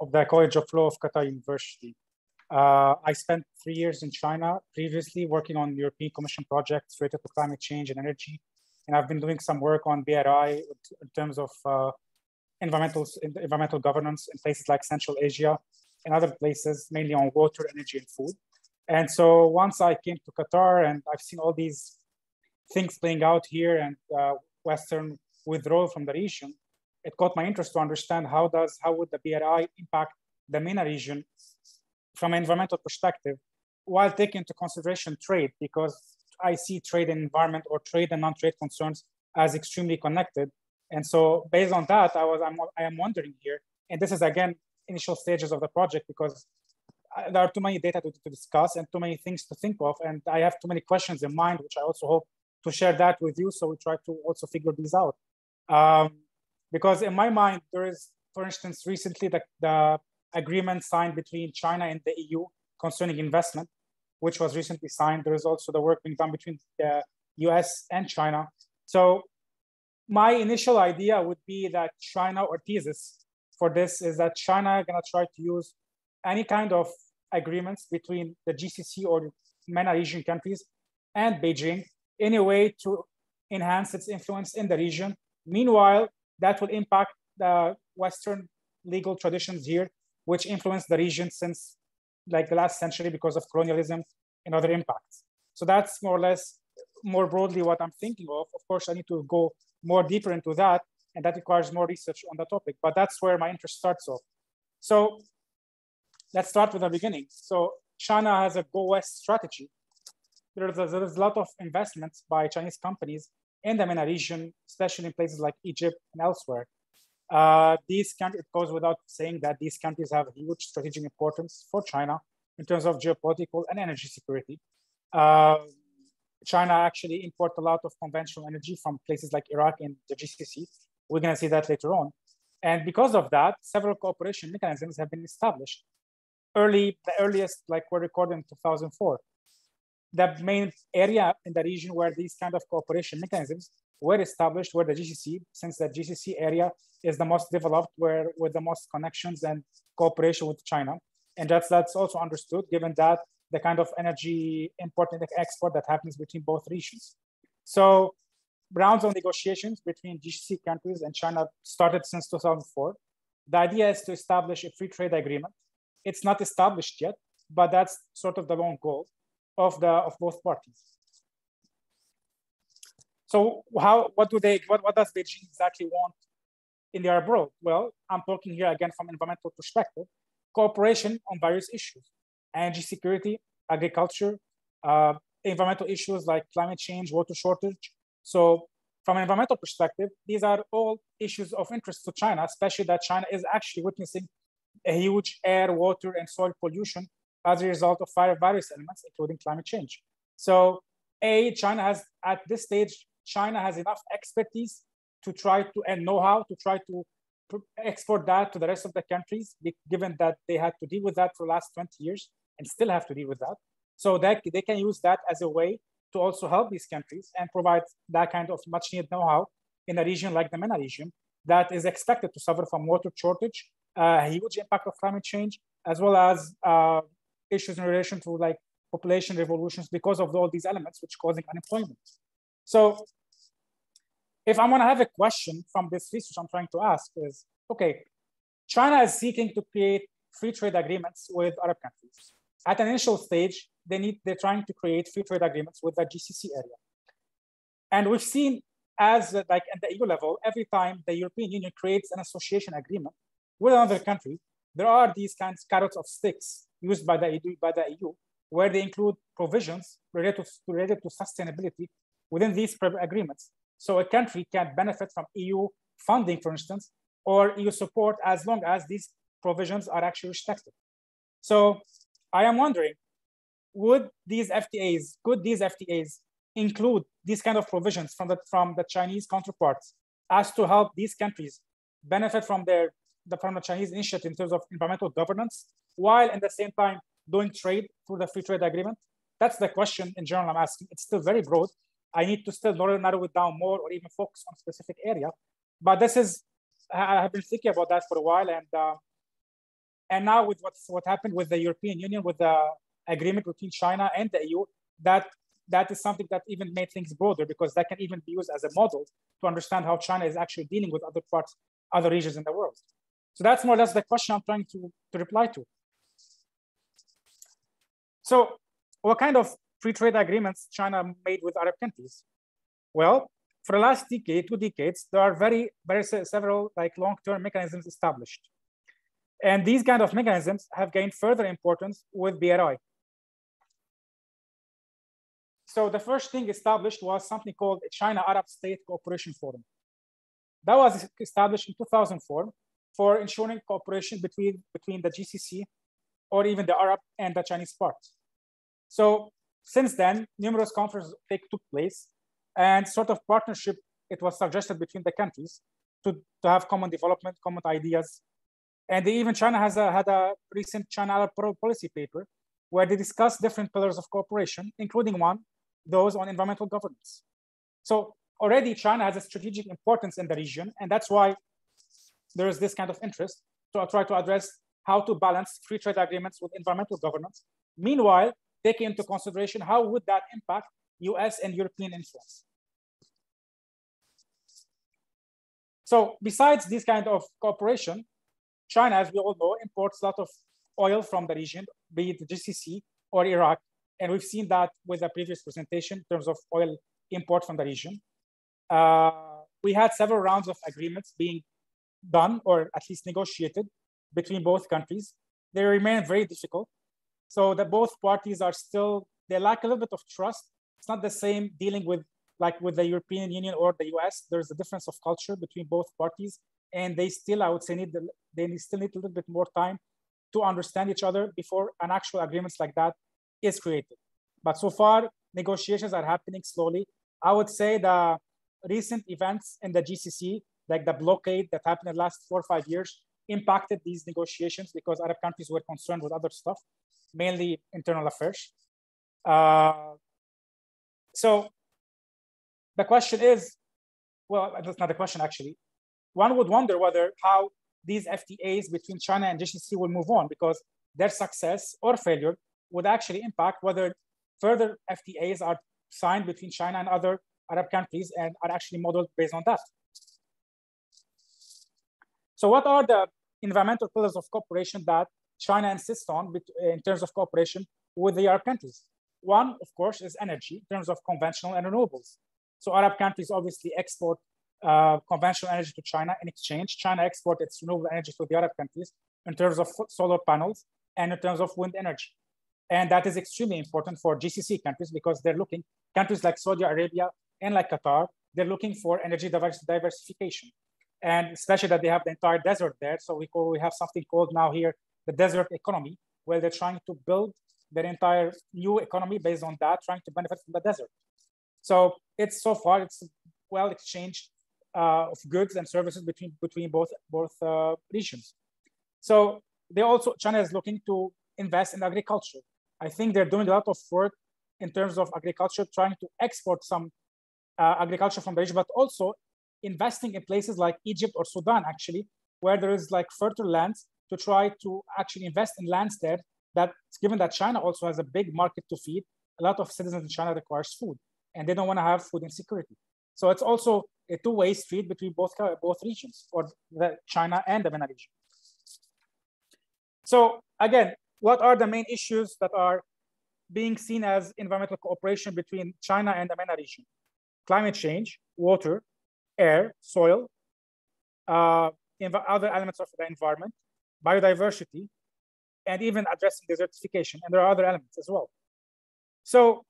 of the College of Law of Qatar University. Uh, I spent three years in China previously working on European Commission projects related to climate change and energy. And I've been doing some work on BRI in terms of uh, environmental, environmental governance in places like Central Asia and other places, mainly on water, energy, and food. And so once I came to Qatar and I've seen all these things playing out here and uh, Western withdrawal from the region, it caught my interest to understand how does how would the BRI impact the MENA region from an environmental perspective, while taking into consideration trade, because I see trade and environment or trade and non-trade concerns as extremely connected. And so based on that, I was I'm, I am wondering here, and this is again initial stages of the project because there are too many data to, to discuss and too many things to think of, and I have too many questions in mind, which I also hope to share that with you. So we try to also figure these out. Um, because in my mind, there is, for instance, recently the, the agreement signed between China and the EU concerning investment, which was recently signed. There is also the work being done between the US and China. So my initial idea would be that China or thesis for this is that China gonna try to use any kind of agreements between the GCC or MENA region countries and Beijing in a way to enhance its influence in the region. Meanwhile, that will impact the Western legal traditions here, which influenced the region since like the last century because of colonialism and other impacts. So that's more or less more broadly what I'm thinking of. Of course, I need to go more deeper into that, and that requires more research on the topic, but that's where my interest starts off. So let's start with the beginning. So China has a go west strategy. There's a, there's a lot of investments by Chinese companies in the MENA region, especially in places like Egypt and elsewhere. Uh, these countries, it goes without saying that these countries have huge strategic importance for China in terms of geopolitical and energy security. Uh, China actually imports a lot of conventional energy from places like Iraq and the GCC. We're going to see that later on. And because of that, several cooperation mechanisms have been established. Early, the earliest like were recorded in 2004 the main area in the region where these kind of cooperation mechanisms were established were the GCC, since the GCC area is the most developed, where with the most connections and cooperation with China. And that's, that's also understood given that the kind of energy import and export that happens between both regions. So rounds of negotiations between GCC countries and China started since 2004. The idea is to establish a free trade agreement. It's not established yet, but that's sort of the long goal of the of both parties. So how what do they what, what does Beijing exactly want in the Arab world? Well, I'm talking here again from environmental perspective, cooperation on various issues, energy security, agriculture, uh, environmental issues like climate change, water shortage. So from an environmental perspective, these are all issues of interest to China, especially that China is actually witnessing a huge air, water, and soil pollution as a result of various elements, including climate change. So A, China has, at this stage, China has enough expertise to try to, and know-how to try to export that to the rest of the countries, given that they had to deal with that for the last 20 years and still have to deal with that. So that they can use that as a way to also help these countries and provide that kind of much needed know-how in a region like the MENA region that is expected to suffer from water shortage, uh, huge impact of climate change, as well as uh, issues in relation to like population revolutions because of all these elements which causing unemployment. So if I'm gonna have a question from this research I'm trying to ask is, okay, China is seeking to create free trade agreements with Arab countries. At an initial stage, they need, they're trying to create free trade agreements with the GCC area. And we've seen as like at the EU level, every time the European Union creates an association agreement with another country, there are these kinds of carrots of sticks used by the by the EU where they include provisions related to, related to sustainability within these agreements. So a country can benefit from EU funding, for instance, or EU support as long as these provisions are actually respected. So I am wondering, would these FTAs, could these FTAs include these kind of provisions from the, from the Chinese counterparts as to help these countries benefit from their the, from the Chinese initiative in terms of environmental governance, while at the same time doing trade through the free trade agreement? That's the question in general I'm asking. It's still very broad. I need to still narrow it down more or even focus on a specific area. But this is, I have been thinking about that for a while. And uh, And now with what's, what happened with the European Union, with the agreement between China and the EU, that that is something that even made things broader because that can even be used as a model to understand how China is actually dealing with other parts, other regions in the world. So that's more or less the question I'm trying to, to reply to. So what kind of free trade agreements China made with Arab countries? Well, for the last decade, two decades, there are very, very several like long-term mechanisms established. And these kind of mechanisms have gained further importance with BRI. So the first thing established was something called China Arab State Cooperation Forum. That was established in 2004 for ensuring cooperation between, between the GCC or even the Arab and the Chinese parts. So since then, numerous conferences took place and sort of partnership, it was suggested between the countries to, to have common development, common ideas. And even China has a, had a recent China Arab policy paper where they discuss different pillars of cooperation, including one those on environmental governance. So already China has a strategic importance in the region, and that's why there is this kind of interest to try to address how to balance free trade agreements with environmental governance. Meanwhile, taking into consideration how would that impact US and European influence. So besides this kind of cooperation, China, as we all know, imports a lot of oil from the region, be it the GCC or Iraq, and we've seen that with the previous presentation in terms of oil import from the region. Uh, we had several rounds of agreements being done or at least negotiated between both countries. They remain very difficult. So that both parties are still, they lack a little bit of trust. It's not the same dealing with like with the European Union or the US, there's a difference of culture between both parties. And they still, I would say, need the, they still need a little bit more time to understand each other before an actual agreements like that is created. But so far, negotiations are happening slowly. I would say the recent events in the GCC, like the blockade that happened in the last four or five years, impacted these negotiations because Arab countries were concerned with other stuff, mainly internal affairs. Uh, so the question is, well, that's not a question actually. One would wonder whether how these FTAs between China and GCC will move on because their success or failure would actually impact whether further FTAs are signed between China and other Arab countries and are actually modeled based on that. So what are the environmental pillars of cooperation that China insists on in terms of cooperation with the Arab countries? One, of course, is energy in terms of conventional and renewables. So Arab countries obviously export uh, conventional energy to China in exchange. China exports its renewable energy to the Arab countries in terms of solar panels and in terms of wind energy. And that is extremely important for GCC countries because they're looking, countries like Saudi Arabia and like Qatar, they're looking for energy diversification. And especially that they have the entire desert there. So we, call, we have something called now here the desert economy, where they're trying to build their entire new economy based on that, trying to benefit from the desert. So it's so far, it's well exchanged uh, of goods and services between, between both, both uh, regions. So they also, China is looking to invest in agriculture. I think they're doing a lot of work in terms of agriculture, trying to export some uh, agriculture from the region, but also investing in places like Egypt or Sudan, actually, where there is like fertile lands to try to actually invest in lands there that, given that China also has a big market to feed, a lot of citizens in China requires food and they don't want to have food insecurity. So it's also a two-way street between both, both regions, or the China and the MENA region. So again, what are the main issues that are being seen as environmental cooperation between China and the MENA region? Climate change, water, air, soil, uh, other elements of the environment, biodiversity, and even addressing desertification. And there are other elements as well. So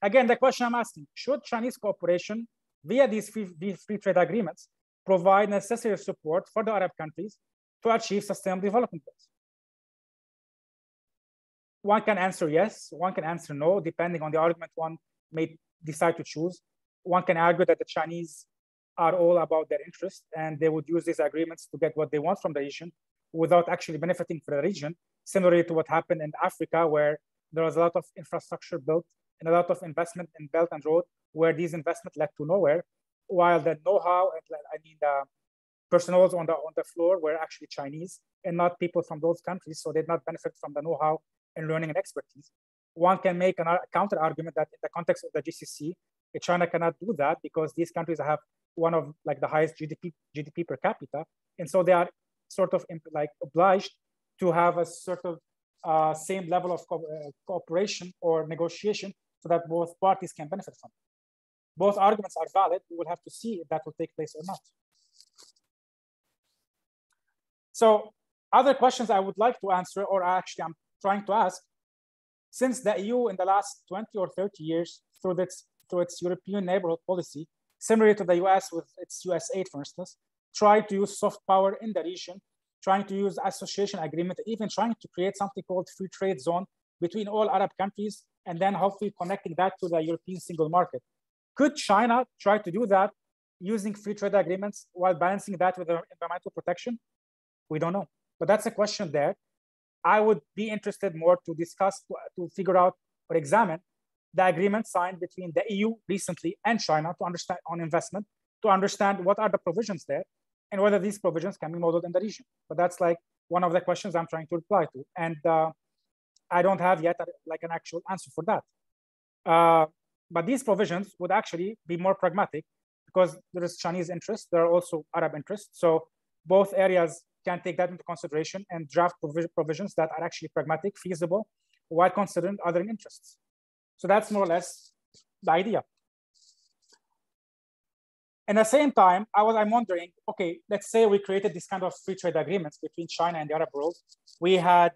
again, the question I'm asking, should Chinese cooperation via these free, these free trade agreements provide necessary support for the Arab countries to achieve sustainable development goals? one can answer yes, one can answer no, depending on the argument one may decide to choose. One can argue that the Chinese are all about their interest and they would use these agreements to get what they want from the region without actually benefiting for the region, similarly to what happened in Africa, where there was a lot of infrastructure built and a lot of investment in Belt and Road, where these investments led to nowhere, while the know-how and I mean the personnel on the on the floor were actually Chinese, and not people from those countries, so they did not benefit from the know-how and learning and expertise. One can make a counter argument that in the context of the GCC, China cannot do that because these countries have one of like the highest GDP GDP per capita, and so they are sort of like obliged to have a sort of uh, same level of co uh, cooperation or negotiation so that both parties can benefit from. Both arguments are valid. We will have to see if that will take place or not. So other questions I would like to answer, or actually I'm trying to ask, since the EU in the last 20 or 30 years, through its, through its European neighborhood policy, similar to the US with its US aid, for instance, tried to use soft power in the region, trying to use association agreement, even trying to create something called free trade zone between all Arab countries, and then hopefully connecting that to the European single market. Could China try to do that using free trade agreements while balancing that with environmental protection? We don't know. But that's a question there. I would be interested more to discuss, to figure out or examine the agreement signed between the EU recently and China to understand on investment, to understand what are the provisions there and whether these provisions can be modeled in the region. But that's like one of the questions I'm trying to reply to. And uh, I don't have yet a, like an actual answer for that. Uh, but these provisions would actually be more pragmatic because there is Chinese interest, there are also Arab interests. So both areas can take that into consideration and draft provisions that are actually pragmatic, feasible, while considering other interests. So that's more or less the idea. And At the same time, I was I'm wondering, okay, let's say we created this kind of free trade agreements between China and the Arab world. We had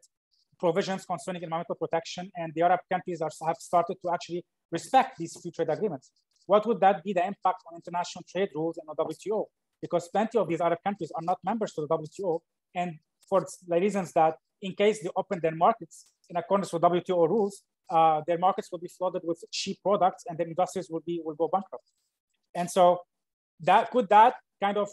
provisions concerning environmental protection, and the Arab countries are, have started to actually respect these free trade agreements. What would that be the impact on international trade rules and the WTO? Because plenty of these Arab countries are not members to the WTO, and for the reasons that in case they open their markets in accordance with WTO rules, uh, their markets will be flooded with cheap products, and their industries will be will go bankrupt. And so, that could that kind of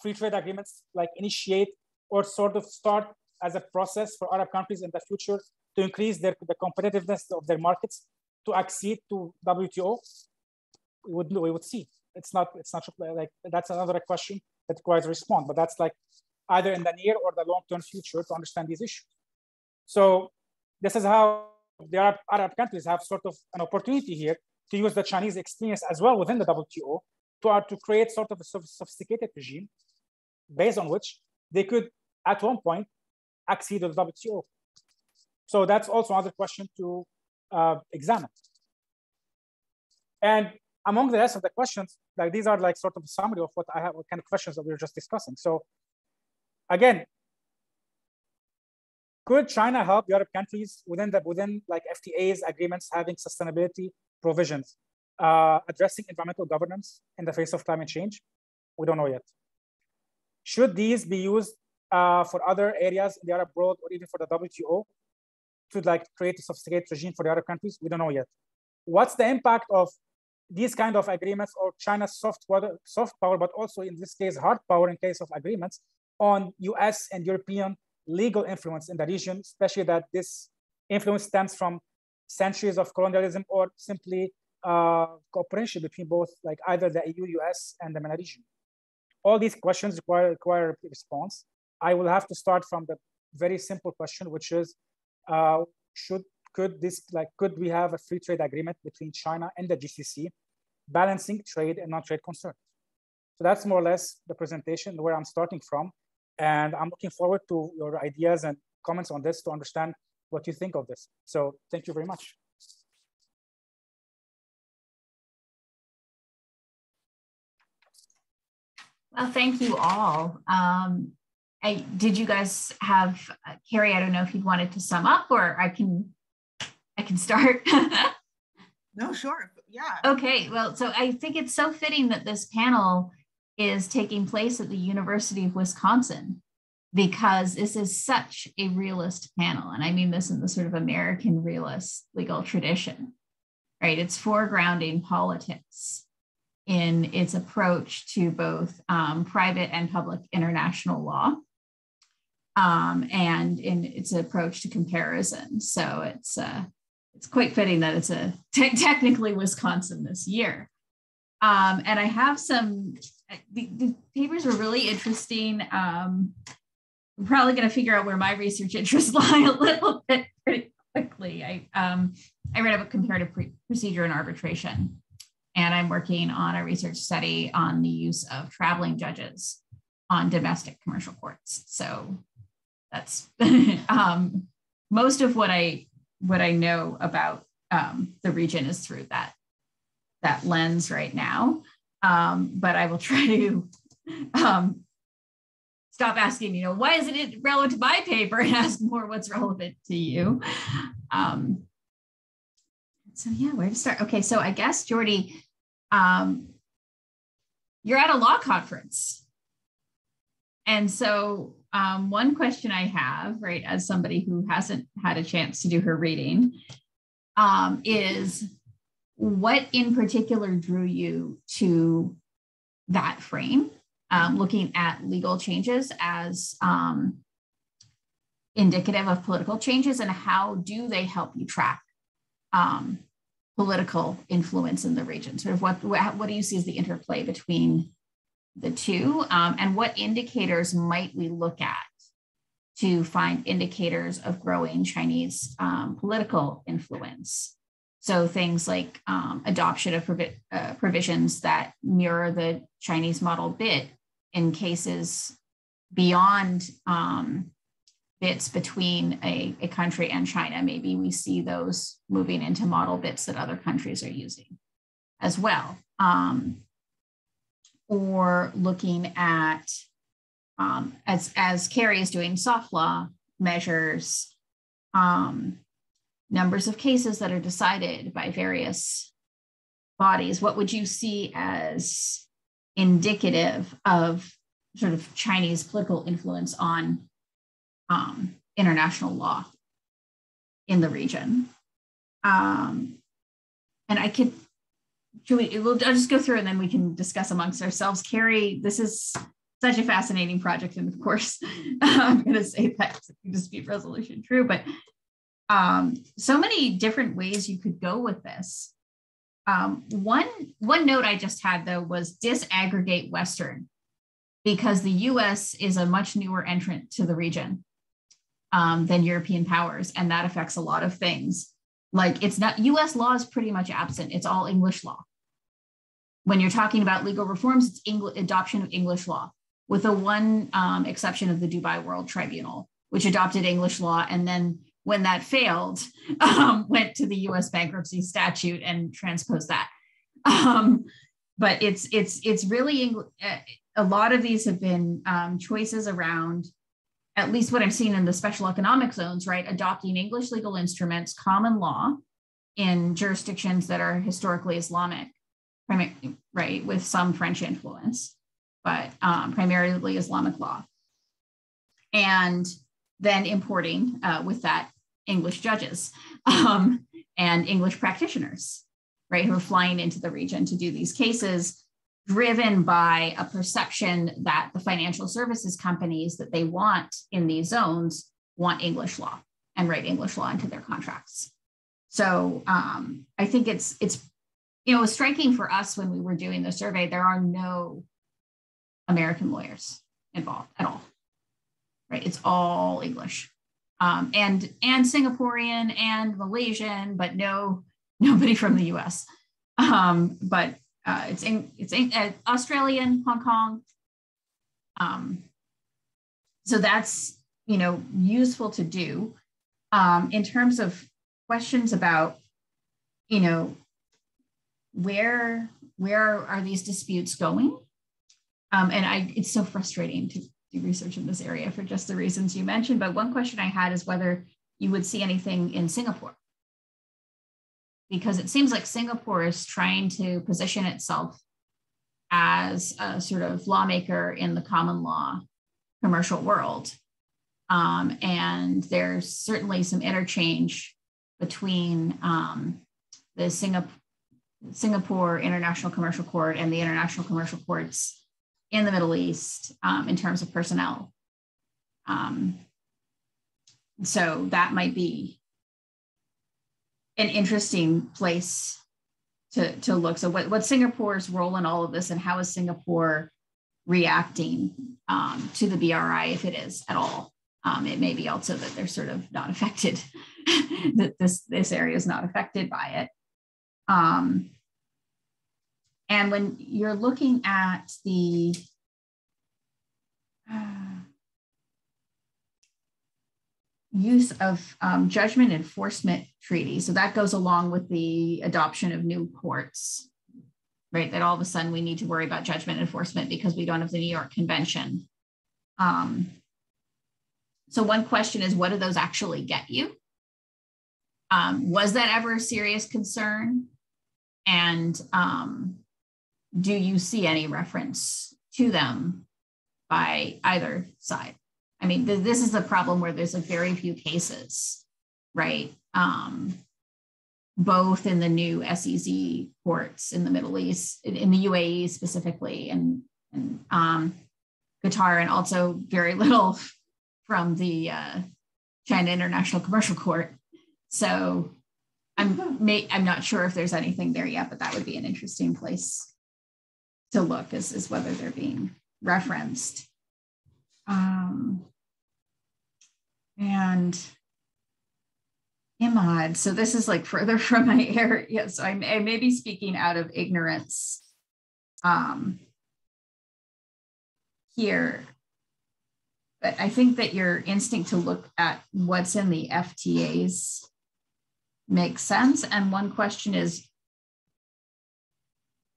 free trade agreements like initiate or sort of start as a process for Arab countries in the future to increase their the competitiveness of their markets to accede to WTO, we would we would see. It's not it's not like that's another question that requires a response, but that's like either in the near or the long term future to understand these issues. So this is how the Arab, Arab countries have sort of an opportunity here to use the Chinese experience as well within the WTO to, uh, to create sort of a sophisticated regime based on which they could at one point accede to the WTO. So that's also another question to uh, examine. And among the rest of the questions, like these are like sort of a summary of what I have, what kind of questions that we were just discussing. So again, could China help Europe countries within the within like FTAs agreements having sustainability provisions, uh, addressing environmental governance in the face of climate change? We don't know yet. Should these be used uh, for other areas in the Arab world or even for the WTO? to like create a sophisticated regime for the other countries? We don't know yet. What's the impact of these kind of agreements or China's soft, water, soft power, but also in this case, hard power in case of agreements on US and European legal influence in the region, especially that this influence stems from centuries of colonialism or simply uh, cooperation between both like either the EU, US, and the MENA region. All these questions require, require a response. I will have to start from the very simple question, which is uh, should could this like could we have a free trade agreement between China and the GCC, balancing trade and non-trade concerns? So that's more or less the presentation where I'm starting from, and I'm looking forward to your ideas and comments on this to understand what you think of this. So thank you very much. Well, thank you all. Um, I, did you guys have uh, Carrie? I don't know if you wanted to sum up, or I can, I can start. no, sure, yeah. Okay, well, so I think it's so fitting that this panel is taking place at the University of Wisconsin because this is such a realist panel, and I mean this in the sort of American realist legal tradition, right? It's foregrounding politics in its approach to both um, private and public international law um, and in its approach to comparison. So it's uh, it's quite fitting that it's a te- technically Wisconsin this year. Um, and I have some. The, the, papers were really interesting. Um, I'm probably going to figure out where my research interests lie a little bit pretty quickly. I um, I read about comparative pre- procedure and arbitration, and I'm working on a research study on the use of traveling judges on domestic commercial courts. So that's um, most of what I what I know about um, the region is through that that lens right now. Um, but I will try to um, stop asking, you know, why isn't it relevant to my paper and ask more what's relevant to you. Um, so yeah, where to start? Okay, so I guess Jordi, um, you're at a law conference. And so um, one question I have, right, as somebody who hasn't had a chance to do her reading, um, is what in particular drew you to that frame, um, looking at legal changes as um, indicative of political changes, and how do they help you track um, political influence in the region? Sort of what, what, do you see as the interplay between the two, um, and what indicators might we look at to find indicators of growing Chinese um, political influence? So things like um, adoption of provi- uh, provisions that mirror the Chinese model BIT in cases beyond um, BITs between a, a country and China. Maybe we see those moving into model BITs that other countries are using as well. Um, or looking at, um, as, as Carrie is doing soft law measures, um, numbers of cases that are decided by various bodies, what would you see as indicative of sort of Chinese political influence on um, international law in the region? Um, and I could, we, we'll, I'll just go through and then we can discuss amongst ourselves. Carrie, this is such a fascinating project. And of course, I'm going to say that dispute resolution true, but um, so many different ways you could go with this. Um, one one note I just had though was disaggregate Western, because the U.S. is a much newer entrant to the region um, than European powers, and that affects a lot of things. Like it's not U.S. law is pretty much absent; it's all English law. When you're talking about legal reforms, it's English, adoption of English law, with the one um, exception of the Dubai World Tribunal, which adopted English law and then when that failed, um, went to the U.S. bankruptcy statute and transposed that. Um, but it's it's it's really uh, a lot of these have been um, choices around at least what I'm seeing in the special economic zones, right? Adopting English legal instruments, common law in jurisdictions that are historically Islamic, right, with some French influence, but um, primarily Islamic law. And then importing uh, with that English judges um, and English practitioners, right, who are flying into the region to do these cases, driven by a perception that the financial services companies that they want in these zones want English law and write English law into their contracts. So um, I think it's it's you know striking for us when we were doing the survey. There are no American lawyers involved at all right? It's all English. Um, and and Singaporean and Malaysian, but no nobody from the U.S. Um, but uh, it's in, it's in, uh, Australian, Hong Kong. Um, so that's you know useful to do um, in terms of questions about you know where where are these disputes going um, and I, it's so frustrating to do research in this area for just the reasons you mentioned. But one question I had is whether you would see anything in Singapore. Because it seems like Singapore is trying to position itself as a sort of lawmaker in the common law commercial world. Um, and there's certainly some interchange between um, the Singapore, Singapore International Commercial Court and the International Commercial Courts in the Middle East um, in terms of personnel. Um, so that might be an interesting place to, to look. So what, what's Singapore's role in all of this and how is Singapore reacting um, to the BRI if it is at all. Um, it may be also that they're sort of not affected, that this, this area is not affected by it. And when you're looking at the uh, use of um, judgment enforcement treaty, so that goes along with the adoption of new courts, right? That all of a sudden we need to worry about judgment enforcement because we don't have the New York Convention. Um, so one question is, what do those actually get you? Um, was that ever a serious concern? And um, do you see any reference to them by either side? I mean, th- this is a problem where there's a very few cases, right? Um, both in the new SEZ courts in the Middle East, in, in the UAE specifically, and, and um, Qatar, and also very little from the uh, China International Commercial Court. So I'm may, I'm not sure if there's anything there yet, but that would be an interesting place to look is, as whether they're being referenced. Um, and Imad, so this is like further from my area. So I may, I may be speaking out of ignorance um, here. But I think that your instinct to look at what's in the FTAs makes sense. And one question is,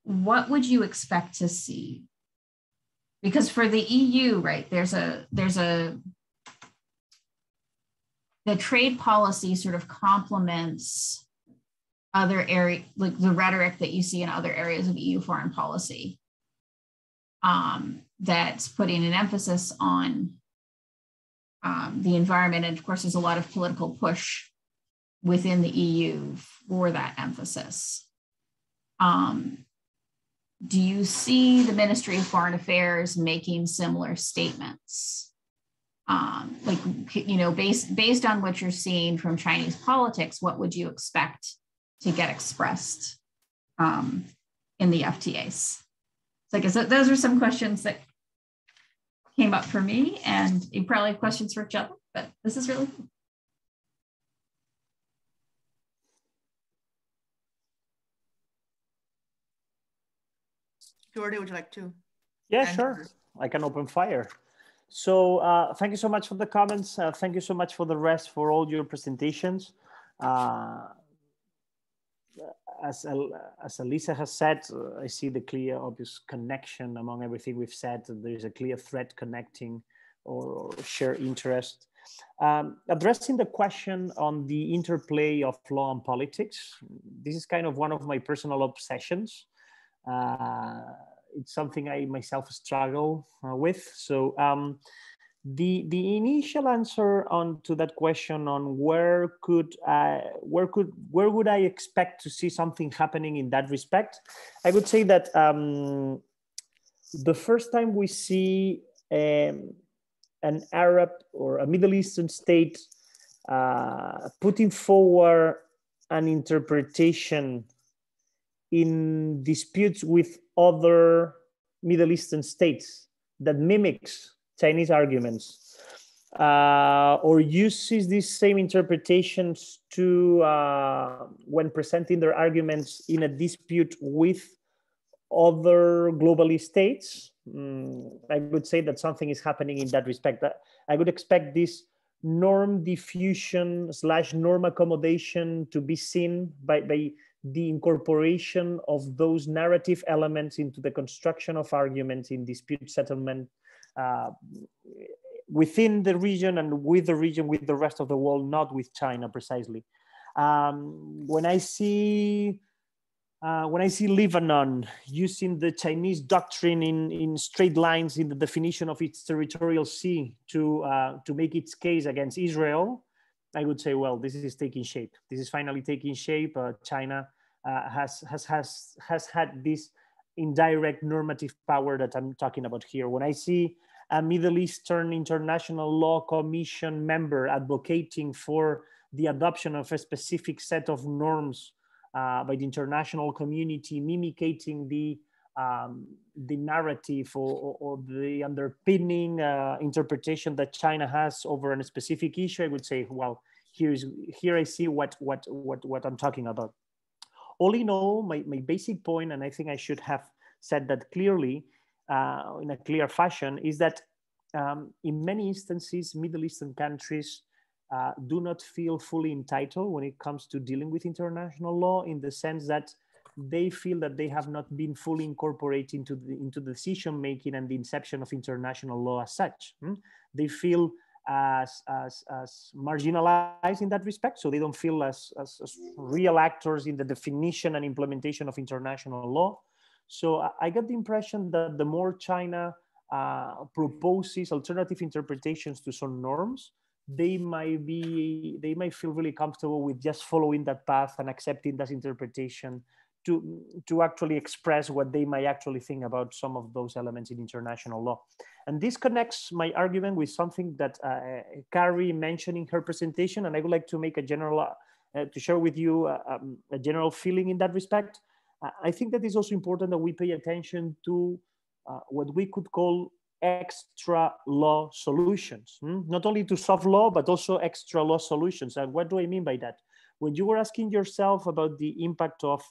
what would you expect to see? Because for the EU, right, there's a there's a the trade policy sort of complements other area like the rhetoric that you see in other areas of EU foreign policy. Um, that's putting an emphasis on um, the environment. And of course, there's a lot of political push within the EU for that emphasis. Um, do you see the Ministry of Foreign Affairs making similar statements? Um, like, you know, based based on what you're seeing from Chinese politics, what would you expect to get expressed um, in the FTAs? So I guess those are some questions that came up for me, and you probably have questions for each other, but this is really cool. Jordi, would you like to? Yeah, sure. I can open fire. So uh, thank you so much for the comments. Uh, thank you so much for the rest for all your presentations. Uh, as, as Elisa has said, uh, I see the clear, obvious connection among everything we've said. There is a clear thread connecting or, or share interest. Um, addressing the question on the interplay of law and politics, this is kind of one of my personal obsessions. Uh, it's something I myself struggle uh, with. So um, the the initial answer on to that question on where could I, where could where would I expect to see something happening in that respect, I would say that um, the first time we see um, an Arab or a Middle Eastern state uh, putting forward an interpretation in disputes with other Middle Eastern states that mimics Chinese arguments uh, or uses these same interpretations to uh, when presenting their arguments in a dispute with other globalist states. Mm, I would say that something is happening in that respect. I would expect this norm diffusion slash norm accommodation to be seen by, by the incorporation of those narrative elements into the construction of arguments in dispute settlement uh, within the region and with the region, with the rest of the world, not with China precisely. Um, when I see uh, when I see Lebanon using the Chinese doctrine in, in straight lines in the definition of its territorial sea to, uh, to make its case against Israel, I would say, well, this is taking shape. This is finally taking shape. Uh, China uh, has, has, has, has had this indirect normative power that I'm talking about here. When I see a Middle Eastern International Law Commission member advocating for the adoption of a specific set of norms uh, by the international community, mimicking the um, the narrative or, or, the underpinning uh, interpretation that China has over a specific issue, I would say, well, here's here I see what what what what I'm talking about. All in all, my, my basic point, and I think I should have said that clearly uh, in a clear fashion, is that um, in many instances, Middle Eastern countries uh, do not feel fully entitled when it comes to dealing with international law in the sense that they feel that they have not been fully incorporated into the, into the decision making and the inception of international law as such. Hmm? They feel as, as, as marginalized in that respect, so they don't feel as, as, as real actors in the definition and implementation of international law. So I, get the impression that the more China uh, proposes alternative interpretations to some norms, they might be they might feel really comfortable with just following that path and accepting that interpretation to, to actually express what they might actually think about some of those elements in international law. And this connects my argument with something that uh, Carrie mentioned in her presentation, and I would like to make a general, uh, to share with you uh, um, a general feeling in that respect. I think that it's also important that we pay attention to uh, what we could call extra law solutions, hmm? not only to soft law, but also extra law solutions. And what do I mean by that? When you were asking yourself about the impact of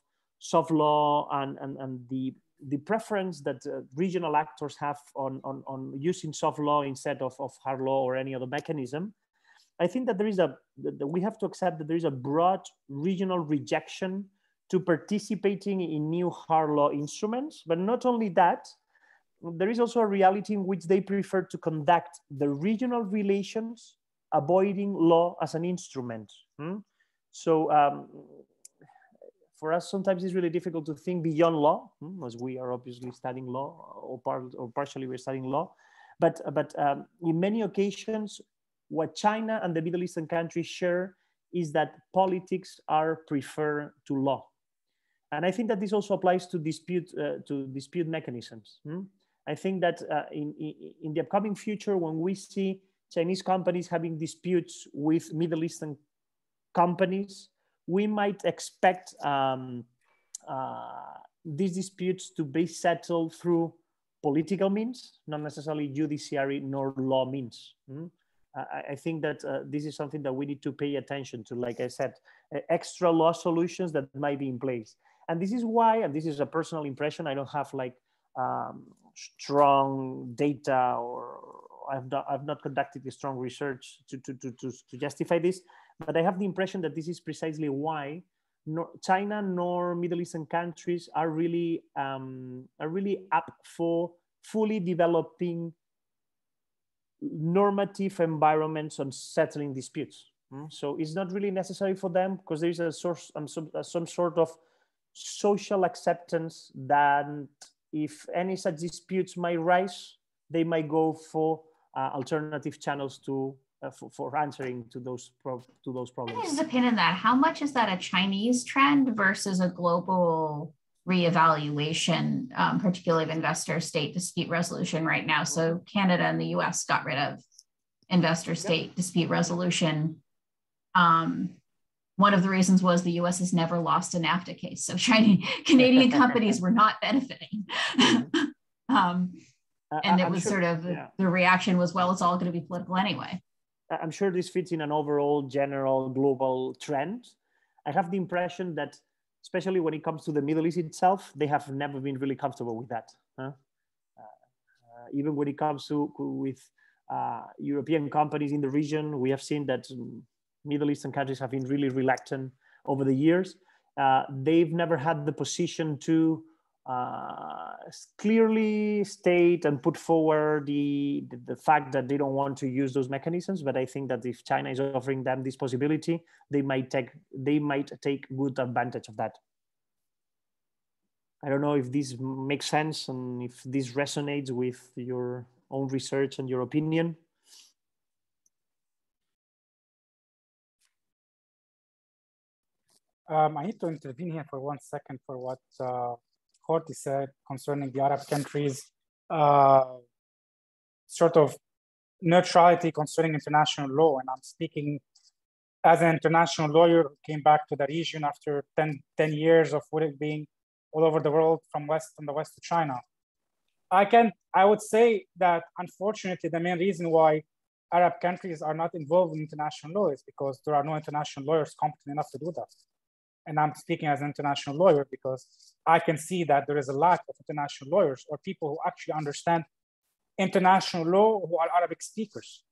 soft law and, and, and the, the preference that uh, regional actors have on, on, on using soft law instead of, of hard law or any other mechanism, I think that there is a, that we have to accept that there is a broad regional rejection to participating in new hard law instruments. But not only that, there is also a reality in which they prefer to conduct the regional relations, avoiding law as an instrument. Hmm? So um, for us, sometimes it's really difficult to think beyond law, hmm, as we are obviously studying law, or, part, or partially we're studying law. But, but um, in many occasions, what China and the Middle Eastern countries share is that politics are preferred to law. And I think that this also applies to dispute, uh, to dispute mechanisms. Hmm? I think that uh, in, in, in the upcoming future, when we see Chinese companies having disputes with Middle Eastern companies, we might expect um, uh, these disputes to be settled through political means, not necessarily judiciary nor law means. Mm? I, I, think that uh, this is something that we need to pay attention to. Like I said, extra law solutions that might be in place. And this is why, and this is a personal impression, I don't have like um, strong data or I've not, I've not conducted strong research to, to, to, to, to justify this, but I have the impression that this is precisely why nor China nor Middle Eastern countries are really um, are really up for fully developing normative environments on settling disputes. Mm? So it's not really necessary for them because there is a source um, some, uh, some sort of social acceptance that if any such disputes might rise, they might go for uh, alternative channels to uh, for, for, answering to those to those problems. Just a pin in that. How much is that a Chinese trend versus a global reevaluation, um, particularly of investor state dispute resolution right now? So Canada and the U.S. got rid of investor state yep. dispute resolution. Um, one of the reasons was the U.S. has never lost a NAFTA case, so Chinese Canadian companies were not benefiting. Mm-hmm. um, and it was sure, sort of yeah. the reaction was, well, it's all going to be political anyway. I'm sure this fits in an overall general global trend. I have the impression that, especially when it comes to the Middle East itself, they have never been really comfortable with that. Huh? Uh, uh, even when it comes to with uh, European companies in the region, we have seen that Middle Eastern countries have been really reluctant over the years. Uh, they've never had the position to uh, clearly state and put forward the, the, the fact that they don't want to use those mechanisms. But I think that if China is offering them this possibility, they might take they might take good advantage of that. I don't know if this makes sense and if this resonates with your own research and your opinion. Um, I need to intervene here for one second for what uh, Jordi said concerning the Arab countries, uh, sort of neutrality concerning international law. And I'm speaking as an international lawyer who came back to the region after 10, 10 years of it being all over the world from west from the west to China. I can I would say that unfortunately the main reason why Arab countries are not involved in international law is because there are no international lawyers competent enough to do that. And I'm speaking as an international lawyer because I can see that there is a lack of international lawyers or people who actually understand international law who are Arabic speakers.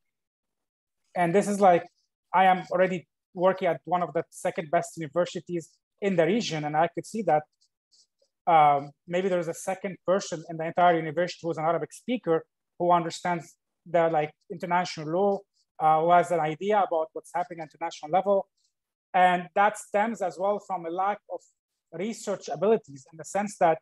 And this is like, I am already working at one of the second best universities in the region, and I could see that um, maybe there's a second person in the entire university who's an Arabic speaker who understands the like international law, uh, who has an idea about what's happening at international level. And that stems as well from a lack of research abilities in the sense that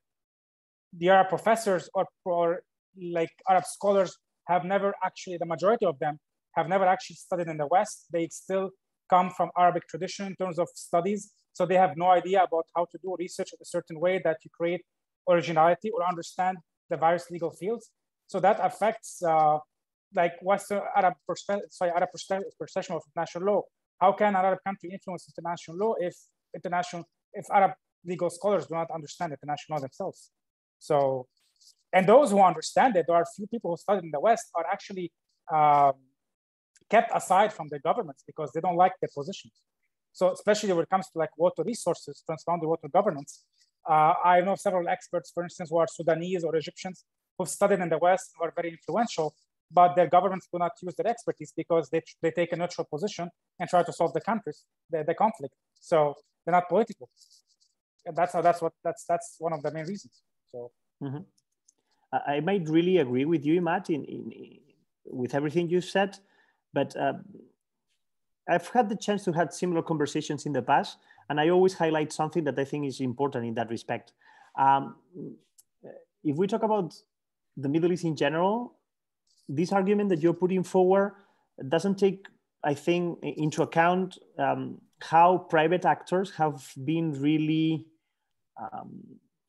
the Arab professors or, or like Arab scholars have never actually, the majority of them have never actually studied in the West. They still come from Arabic tradition in terms of studies. So they have no idea about how to do research in a certain way that you create originality or understand the various legal fields. So that affects uh, like Western Arab, sorry, Arab perception of international law. How can an Arab country influence international law if international, if Arab legal scholars do not understand international law themselves? So, and those who understand it, there are few people who studied in the West are actually um, kept aside from their governments because they don't like their positions. So especially when it comes to like water resources, transboundary water governance, uh, I know several experts, for instance, who are Sudanese or Egyptians who've studied in the West and are very influential, but their governments do not use their expertise because they, they take a neutral position and try to solve the countries, the, the conflict. So they're not political. And that's how that's what that's that's one of the main reasons. So mm -hmm. I might really agree with you, Matt, in, in, in with everything you said, but uh, I've had the chance to have similar conversations in the past, and I always highlight something that I think is important in that respect. Um, if we talk about the Middle East in general, this argument that you're putting forward doesn't take, I think, into account um, how private actors have been really um,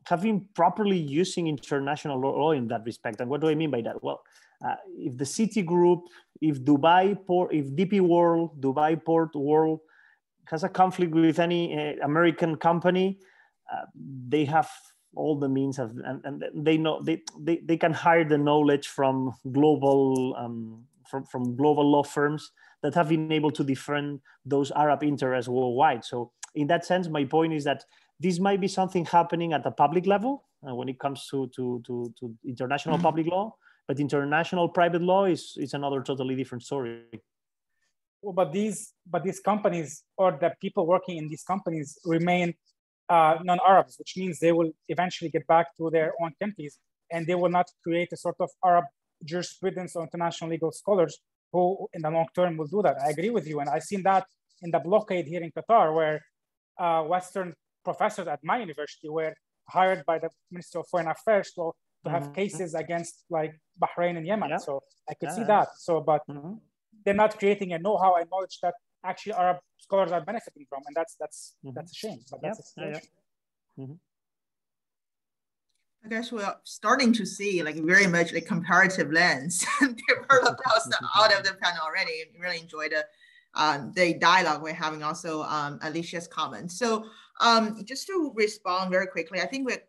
have been properly using international law in that respect. And what do I mean by that? Well, uh, if the Citigroup, if Dubai Port, if DP World, Dubai Port World has a conflict with any uh, American company, uh, they have all the means of and, and they know they, they they can hire the knowledge from global um, from, from global law firms that have been able to defend those arab interests worldwide so in that sense my point is that this might be something happening at the public level uh, when it comes to, to, to, to international mm-hmm. public law but international private law is, is another totally different story well, but these but these companies or the people working in these companies remain uh, non-Arabs, which means they will eventually get back to their own countries and they will not create a sort of Arab jurisprudence or international legal scholars who in the long term will do that. I agree with you. And I've seen that in the blockade here in Qatar where uh, Western professors at my university were hired by the Ministry of Foreign Affairs to, to have mm-hmm. cases against like Bahrain and Yemen. Yeah. So I could yeah. see that. So, but mm-hmm. they're not creating a know-how and knowledge that actually Arab scholars are benefiting from, and that's that's mm-hmm. that's a shame. But that's yeah, yeah. Mm-hmm. I guess we're starting to see like very much a comparative lens. They've heard of those out of the panel already. Really enjoyed the um, the dialogue we're having. Also, um, Alicia's comments. So, um, just to respond very quickly, I think we're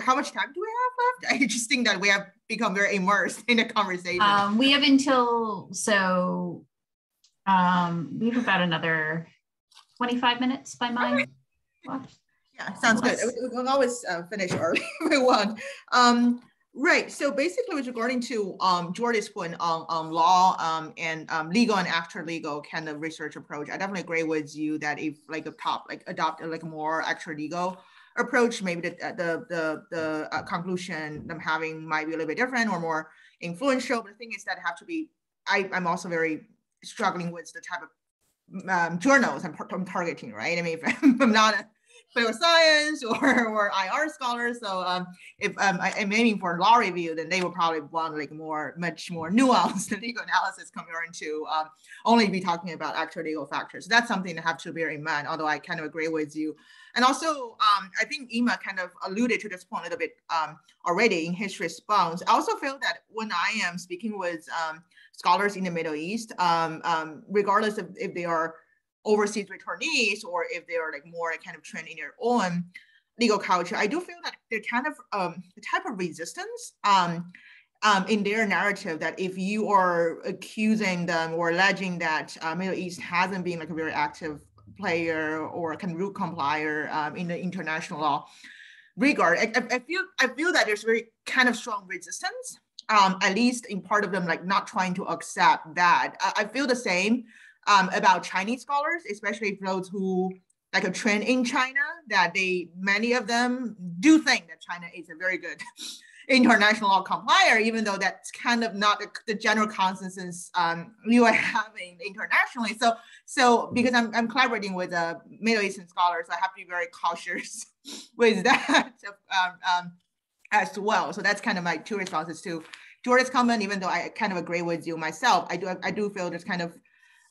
how much time do we have left? I just think that we have become very immersed in the conversation. Um, we have until so um, we have about another 25 minutes by my watch. Yeah, sounds good. We, can always uh, finish early if we want. Um, right. So basically, with regarding to um, Jordi's point on, on law um, and um, legal and after legal kind of research approach, I definitely agree with you that if like a top like adopt a, like a more extra legal approach, maybe the the the, the uh, conclusion them having might be a little bit different or more influential. But the thing is that have to be. I, I'm also very struggling with the type of um, journals I'm, I'm, targeting, right? I mean, if I'm not a political science or, or IR scholar, so um, if um, I, am aiming for law review, then they will probably want like more, much more nuanced legal analysis compared to um, only be talking about actual legal factors. So that's something to have to bear in mind, although I kind of agree with you. And also, um, I think Imad kind of alluded to this point a little bit um, already in his response. I also feel that when I am speaking with um, scholars in the Middle East, um, um, regardless of if they are overseas returnees or if they are like more kind of trained in their own legal culture, I do feel that they're kind of um, the type of resistance um, um, in their narrative that if you are accusing them or alleging that uh, Middle East hasn't been like a very active player or can root complier um, in the international law regard, I, I, feel I feel that there's very kind of strong resistance. Um, at least in part of them, like not trying to accept that. I, I feel the same um, about Chinese scholars, especially those who like a trend in China that they many of them do think that China is a very good international law complier, even though that's kind of not the, the general consensus um, you are having internationally. So, so because I'm, I'm collaborating with uh, Middle Eastern scholars, I have to be very cautious with that um, um, as well. So that's kind of my two responses to Jordan's comment. Even though I kind of agree with you myself, I do I do feel there's kind of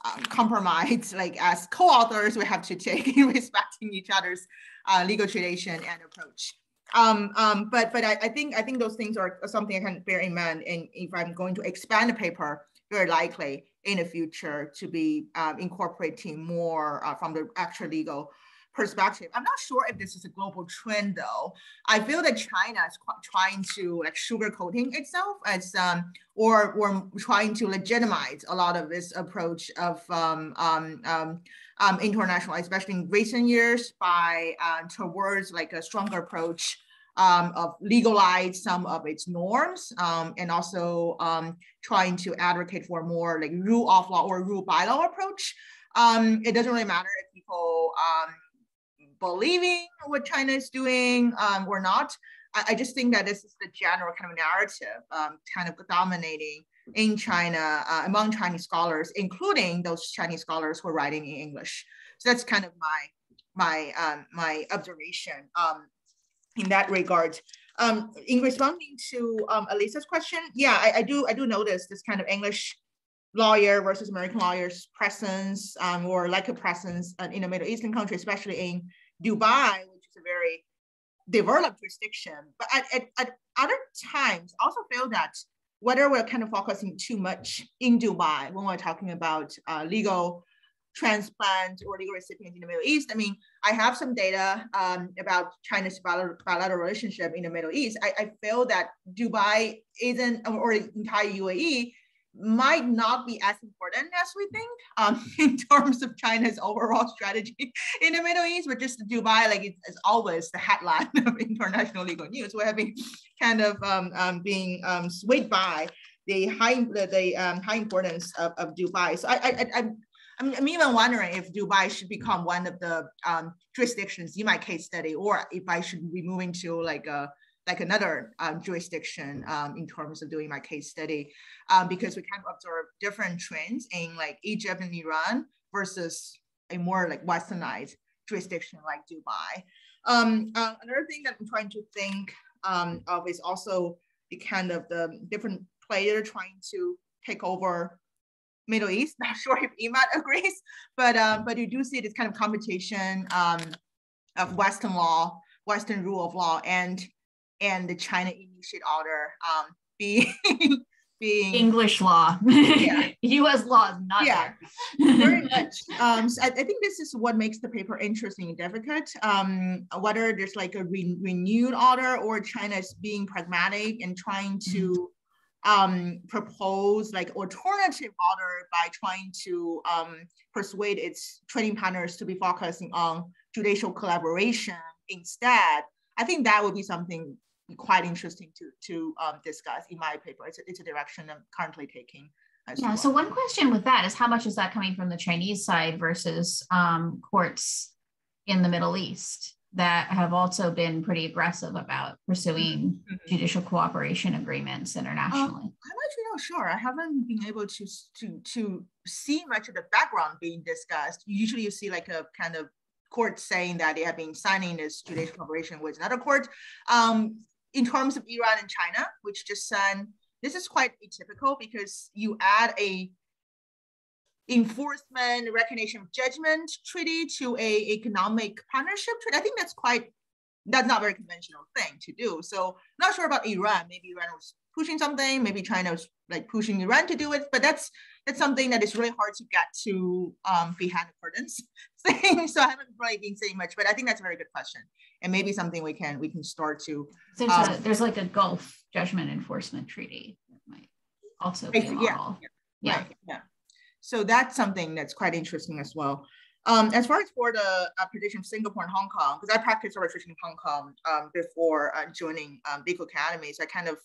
um, compromise, like as co-authors, we have to take in respecting each other's uh, legal tradition and approach. Um, um, but but I, I, think I think those things are something I can bear in mind. And if I'm going to expand the paper, very likely in the future to be um, incorporating more uh, from the actual legal perspective. I'm not sure if this is a global trend though. I feel that China is trying to like sugarcoating itself as um, or or trying to legitimize a lot of this approach of um, um, um, um international, especially in recent years, by uh, towards like a stronger approach um, of legalize some of its norms um, and also um, trying to advocate for more like rule of law or rule by law approach. Um, it doesn't really matter if people um, believing what China is doing um, or not. I, I, just think that this is the general kind of narrative um, kind of dominating in China uh, among Chinese scholars, including those Chinese scholars who are writing in English. So that's kind of my my um, my observation um, in that regard. Um, in responding to um, Elisa's question, yeah, I, I, do I do notice this kind of English lawyer versus American lawyers presence um, or lack of presence uh, in the Middle Eastern country, especially in Dubai, which is a very developed jurisdiction. But at, at, at other times, also feel that whether we're kind of focusing too much in Dubai when we're talking about uh, legal transplant or legal recipients in the Middle East. I mean, I have some data um, about China's bilateral relationship in the Middle East. I, I feel that Dubai isn't, or entire UAE might not be as important as we think um, in terms of China's overall strategy in the Middle East, but just Dubai, like it's, it's always the headline of international legal news. We're having kind of um, um, being um, swayed by the high the, the um, high importance of, of Dubai. So I, I, I, I'm, I'm even wondering if Dubai should become one of the um, jurisdictions in my case study, or if I should be moving to like a like another um, jurisdiction um, in terms of doing my case study, um, because we kind of observe different trends in like Egypt and Iran versus a more like westernized jurisdiction like Dubai. Um, uh, another thing that I'm trying to think um, of is also the kind of the different player trying to take over Middle East. Not sure if Imad agrees, but um, but you do see this kind of competition of Western law, Western rule of law, and and the China initiate order um, being being English law. Yeah. U.S. law is not yeah, there. very much. Um, so I, I, think this is what makes the paper interesting and difficult. Um, whether there's like a re renewed order or China is being pragmatic and trying to um, propose like alternative order by trying to um, persuade its trading partners to be focusing on judicial collaboration instead. I think that would be something quite interesting to to um, discuss in my paper. It's a, it's a direction I'm currently taking. yeah. Well. So one question with that is how much is that coming from the Chinese side versus um, courts in the Middle East that have also been pretty aggressive about pursuing mm-hmm. judicial cooperation agreements internationally? Um, I'm actually not sure. I haven't been able to to to see much of the background being discussed. Usually, you see like a kind of court saying that they have been signing this judicial cooperation with another court. Um, in terms of Iran and China, which just signed, this is quite atypical because you add a enforcement recognition of judgment treaty to a economic partnership treaty. I think that's quite that's not a very conventional thing to do. So not sure about Iran. Maybe Iran was pushing something. Maybe China was like pushing Iran to do it. But that's that's something that is really hard to get to um, behind the curtains thing. so I haven't really been saying much, but I think that's a very good question, and maybe something we can we can start to. There's um, a, there's like a Gulf Judgment Enforcement Treaty that might also be a model. Yeah, yeah, yeah. Right, yeah. So that's something that's quite interesting as well. Um, as far as for the uh, position of Singapore and Hong Kong, because I practiced arbitration in Hong Kong um, before uh, joining um, Legal Academy, so I kind of,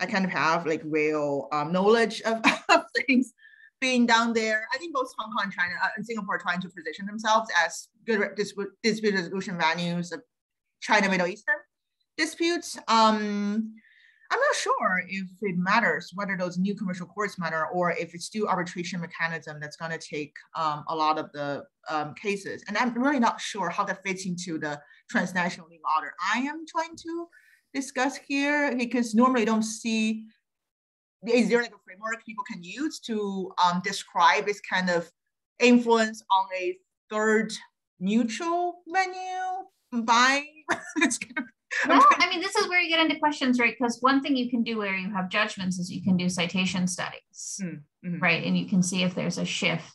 I kind of have like real um, knowledge of, of things being down there. I think both Hong Kong and China uh, and Singapore are trying to position themselves as good dispute, resolution venues of China Middle Eastern disputes. Um, I'm not sure if it matters whether those new commercial courts matter or if it's still arbitration mechanism that's going to take um, a lot of the um, cases. And I'm really not sure how that fits into the transnational legal order I am trying to discuss here because normally don't see, is there like a framework people can use to um, describe this kind of influence on a third neutral venue by, well, I mean, this is where you get into questions, right? Because one thing you can do where you have judgments is you can do citation studies, mm-hmm. right? And you can see if there's a shift.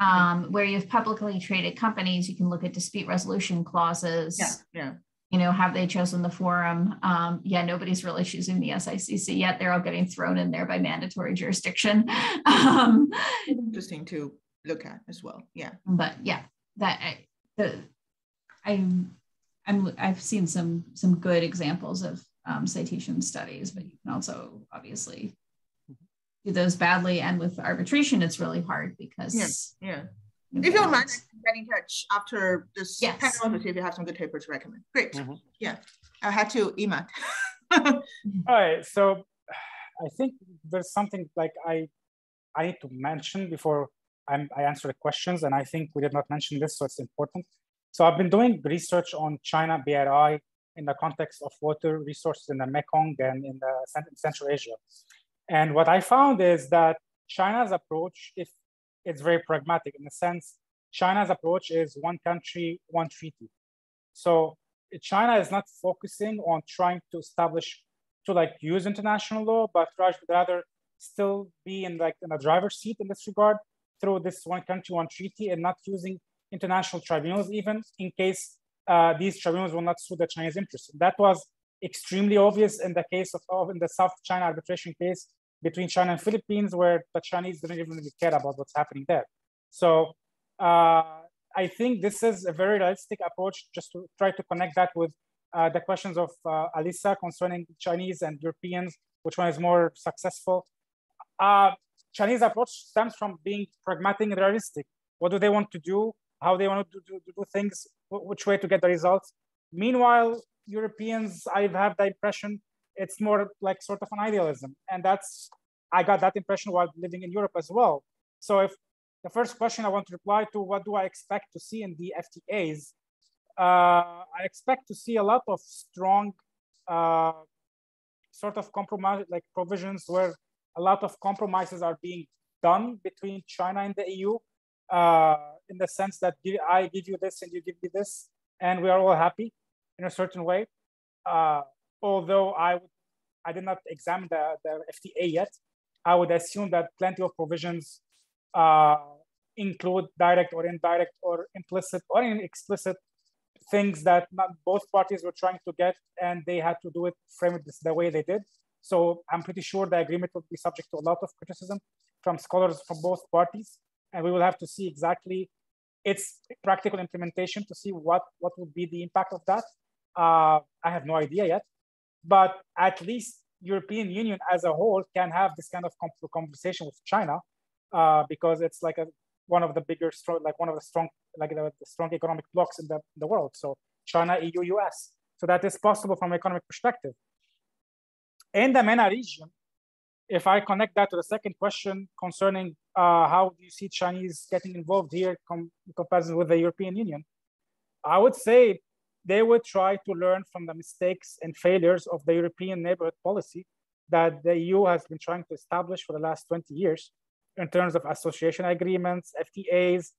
Um, where you have publicly traded companies, you can look at dispute resolution clauses. Yeah. Yeah. You know, have they chosen the forum? Um, yeah, nobody's really choosing the SICC yet. They're all getting thrown in there by mandatory jurisdiction. Um, Interesting to look at as well. Yeah. But yeah, that I, the I I'm I've seen some some good examples of um, citation studies, but you can also obviously do those badly. And with arbitration, it's really hard because yeah, yeah. If you don't mind, I can get in touch after this yes. panel to see if you have some good papers to recommend. Great. Mm-hmm. Yeah, I had to email. All right, so I think there's something like I I need to mention before I'm, I answer the questions, and I think we did not mention this, so it's important. So I've been doing research on China BRI in the context of water resources in the Mekong and in the Central Asia. And what I found is that China's approach, if it's very pragmatic in the sense, China's approach is one country, one treaty. So China is not focusing on trying to establish to like use international law, but rather still be in like in a driver's seat in this regard through this one country, one treaty, and not using international tribunals, even in case uh, these tribunals will not suit the Chinese interests. That was extremely obvious in the case of, of in the South China arbitration case between China and Philippines, where the Chinese didn't even really care about what's happening there. So uh, I think this is a very realistic approach just to try to connect that with uh, the questions of uh, Alisa concerning Chinese and Europeans, which one is more successful. Uh, Chinese approach stems from being pragmatic and realistic. What do they want to do? how they want to do, to do things, which way to get the results. Meanwhile, Europeans, I have the impression it's more like sort of an idealism. And that's, I got that impression while living in Europe as well. So if the first question I want to reply to, what do I expect to see in the FTAs? Uh, I expect to see a lot of strong uh, sort of compromise, like provisions where a lot of compromises are being done between China and the EU uh, in the sense that I give you this and you give me this, and we are all happy in a certain way. Uh, although I I did not examine the, the FTA yet, I would assume that plenty of provisions uh, include direct or indirect or implicit or explicit things that not both parties were trying to get, and they had to do it, frame it the way they did. So I'm pretty sure the agreement will be subject to a lot of criticism from scholars from both parties and we will have to see exactly its practical implementation to see what, what would be the impact of that. Uh, I have no idea yet, but at least European Union as a whole can have this kind of conversation with China uh, because it's like a, one of the bigger, like one of the strong, like the, the strong economic blocks in the, the world. So China, EU, US. So that is possible from an economic perspective. In the MENA region, if I connect that to the second question concerning uh, how do you see Chinese getting involved here com in comparison with the European Union, I would say they would try to learn from the mistakes and failures of the European neighborhood policy that the EU has been trying to establish for the last 20 years in terms of association agreements, FTAs,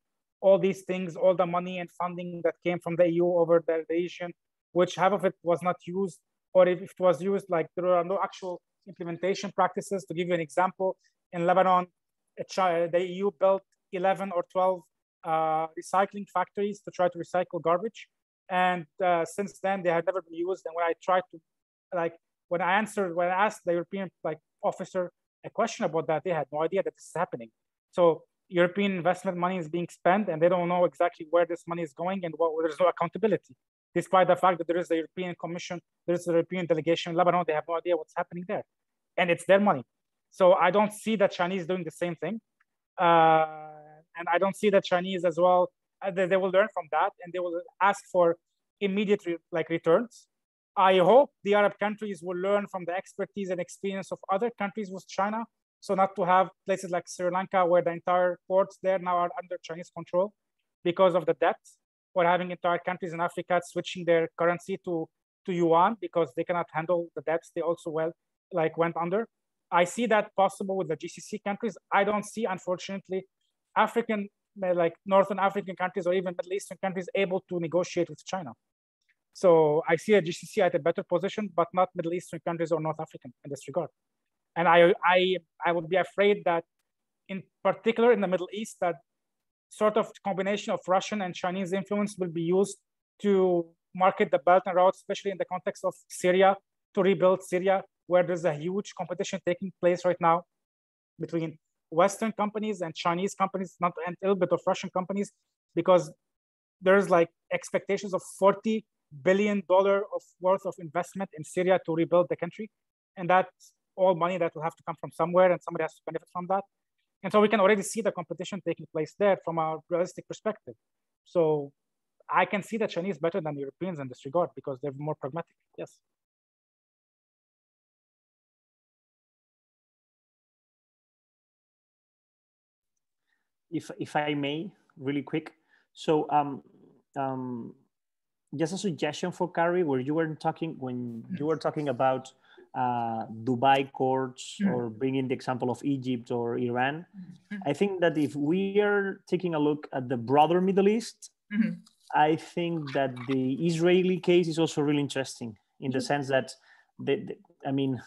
all these things, all the money and funding that came from the EU over the region, which half of it was not used, or if it was used, like there are no actual implementation practices. To give you an example, in Lebanon, the EU built 11 or 12 uh, recycling factories to try to recycle garbage. And uh, since then, they have never been used. And when I tried to, like, when I answered, when I asked the European like officer a question about that, they had no idea that this is happening. So European investment money is being spent, and they don't know exactly where this money is going, and what, there's no accountability. Despite the fact that there is the European Commission, there is the European delegation in Lebanon, they have no idea what's happening there, and it's their money. So I don't see the Chinese doing the same thing. Uh, and I don't see the Chinese as well. Uh, they, will learn from that and they will ask for immediate like returns. I hope the Arab countries will learn from the expertise and experience of other countries with China. So not to have places like Sri Lanka where the entire ports there now are under Chinese control because of the debt, or having entire countries in Africa switching their currency to, to yuan because they cannot handle the debts they also well like went under. I see that possible with the GCC countries. I don't see, unfortunately, African, like Northern African countries or even Middle Eastern countries able to negotiate with China. So I see a GCC at a better position, but not Middle Eastern countries or North African in this regard. And I, I, I would be afraid that in particular in the Middle East, that sort of combination of Russian and Chinese influence will be used to market the Belt and Road, especially in the context of Syria, to rebuild Syria, where there's a huge competition taking place right now between Western companies and Chinese companies, not and a little bit of Russian companies, because there's like expectations of 40 billion dollar of worth of investment in Syria to rebuild the country, and that's all money that will have to come from somewhere, and somebody has to benefit from that. And so we can already see the competition taking place there from a realistic perspective. So I can see the Chinese better than Europeans in this regard because they're more pragmatic. Yes. If if I may, really quick. So um, um, just a suggestion for Carrie, where you were talking when you were talking about uh, Dubai courts mm. or bringing the example of Egypt or Iran. Mm. I think that if we are taking a look at the broader Middle East, mm-hmm. I think that the Israeli case is also really interesting in the sense that, they, I mean,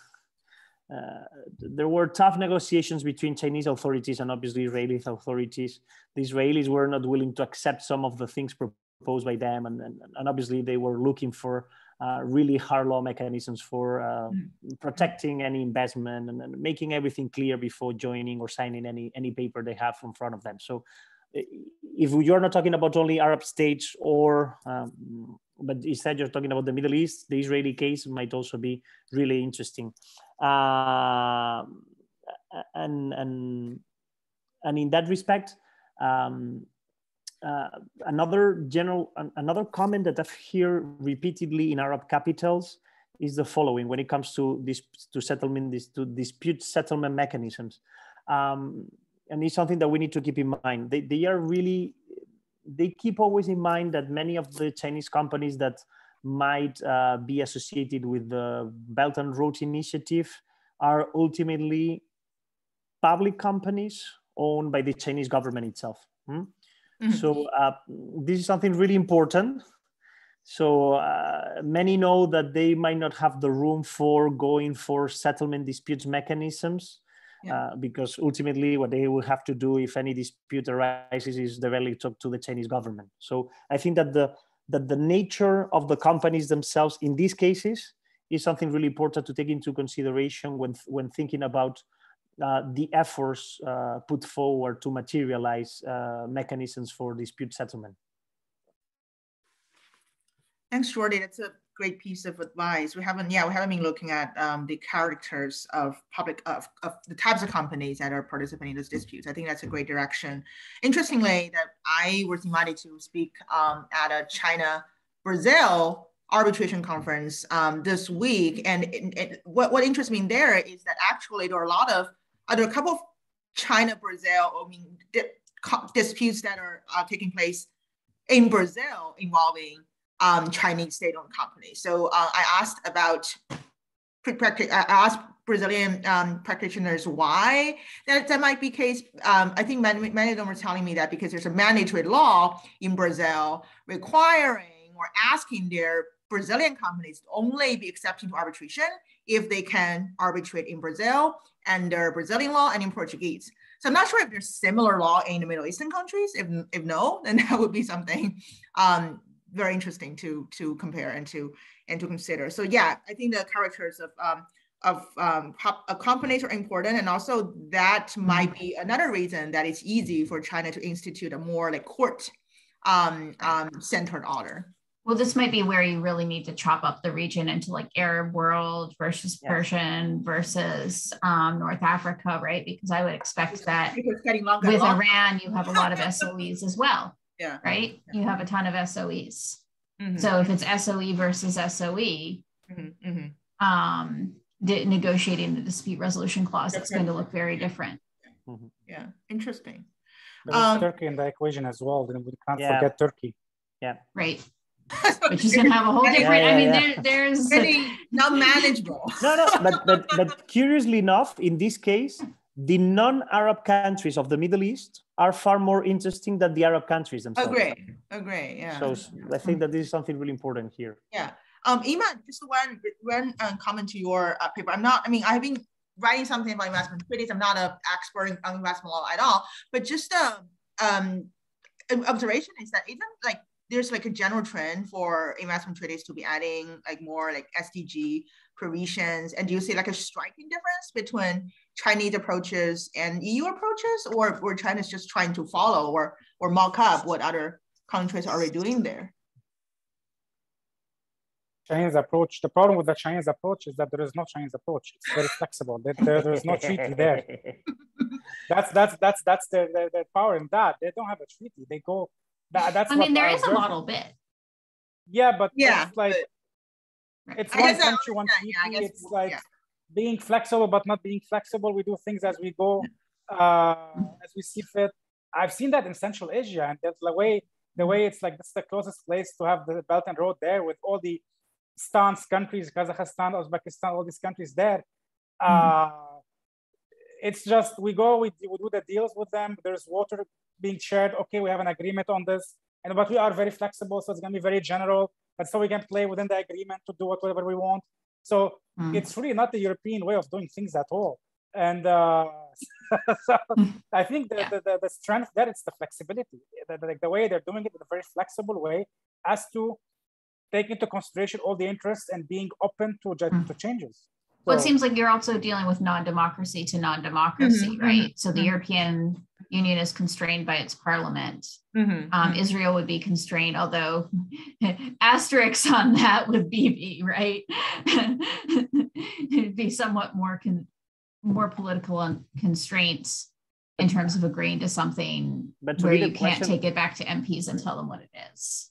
uh, there were tough negotiations between Chinese authorities and obviously Israeli authorities. The Israelis were not willing to accept some of the things proposed by them, and, and, and obviously they were looking for uh, really hard law mechanisms for uh, mm. protecting any investment and, and, making everything clear before joining or signing any any paper they have in front of them. So, if you're not talking about only Arab states or um, but instead you're talking about the Middle East, the Israeli case might also be really interesting. Uh, and, and, and in that respect, um, uh, another general, another comment that I've heard repeatedly in Arab capitals is the following when it comes to this to settlement, this to dispute settlement mechanisms. Um, and it's something that we need to keep in mind. They, they are really they keep always in mind that many of the Chinese companies that might uh, be associated with the Belt and Road Initiative are ultimately public companies owned by the Chinese government itself. Hmm? Mm-hmm. So uh, this is something really important. So uh, many know that they might not have the room for going for settlement disputes mechanisms yeah. uh, because ultimately what they will have to do if any dispute arises is directly talk to the Chinese government. So I think that the that the nature of the companies themselves in these cases is something really important to take into consideration when when thinking about uh, the efforts uh, put forward to materialize uh, mechanisms for dispute settlement. Thanks, Jordi. That's a great piece of advice. We haven't, yeah, we haven't been looking at um, the characters of public, of, of the types of companies that are participating in those disputes. I think that's a great direction. Interestingly, that I was invited to speak um, at a China Brazil arbitration conference um, this week, and it, it, what what interests me there is that actually there are a lot of there are a couple of China Brazil, I mean, di disputes that are uh, taking place in Brazil involving um, Chinese state-owned companies. So uh, I asked about, I asked Brazilian um, practitioners why that, that might be case. Um, I think many, many of them were telling me that because there's a mandatory law in Brazil requiring or asking their Brazilian companies to only be accepting to arbitration if they can arbitrate in Brazil under Brazilian law and in Portuguese. So I'm not sure if there's similar law in the Middle Eastern countries. If if no, then that would be something um, very interesting to to compare and to and to consider. So yeah, I think the characters of um, of um, companies are important, and also that might be another reason that it's easy for China to institute a more like court um, um, centered order. Well, this might be where you really need to chop up the region into like Arab world versus yeah. Persian versus um, North Africa, right? Because I would expect that with Iran, you have a lot of SOEs as well. Yeah. Right? Yeah. You have a ton of SOEs. Mm-hmm. So if it's SOE versus SOE, mm-hmm. Mm-hmm. Um, de- negotiating the dispute resolution clause, it's going to look very different. Mm-hmm. Yeah, interesting. There's um, Turkey in the equation as well. Then we can't yeah. forget Turkey. Yeah. Right. Which is gonna have a whole different. Yeah, yeah, I mean, there, there's really not manageable. no, no, but but but curiously enough, in this case, the non-Arab countries of the Middle East are far more interesting than the Arab countries themselves. Agree, agree, yeah. So I think that this is something really important here. Yeah. Um, Iman, just one one uh, comment to your uh, paper. I'm not. I mean, I've been writing something about investment treaties. I'm not an expert in investment law at all, but just a um, um observation is that even like there's like a general trend for investment treaties to be adding like more like SDG provisions. And do you see like a striking difference between Chinese approaches and EU approaches, or or China's just trying to follow or or mock up what other countries are already doing there? Chinese approach. The problem with the Chinese approach is that there is no Chinese approach. It's very flexible. There, there, there is no treaty there. That's that's that's that's their, their, their power in that. They don't have a treaty. They go. That, that's. I mean, there is a model BIT. Yeah, but yeah, it's like but, it's one country, one treaty. Yeah, it's like yeah. Being flexible, but not being flexible. We do things as we go, uh, as we see fit. I've seen that in Central Asia, and that's the way the way it's like this is the closest place to have the Belt and Road there with all the stance countries, Kazakhstan, Uzbekistan, all these countries there. Mm-hmm. Uh, it's just we go, we, we do the deals with them. There's water being shared. Okay, we have an agreement on this, and but we are very flexible, so it's gonna be very general. and so we can play within the agreement to do whatever we want. So mm. it's really not the European way of doing things at all. And uh, so I think the, yeah. the, the, the, strength there is the flexibility, the, the, the way they're doing it in a very flexible way as to take into consideration all the interests and being open to, mm. to changes. Well, it seems like you're also dealing with non-democracy to non-democracy, mm-hmm, right? Mm-hmm, so the mm-hmm. European Union is constrained by its parliament. Mm-hmm, um, mm-hmm. Israel would be constrained, although asterisks on that with Bibi, right? It'd be somewhat more con- more political constraints in terms of agreeing to something but where you can't take it back to MPs and tell them what it is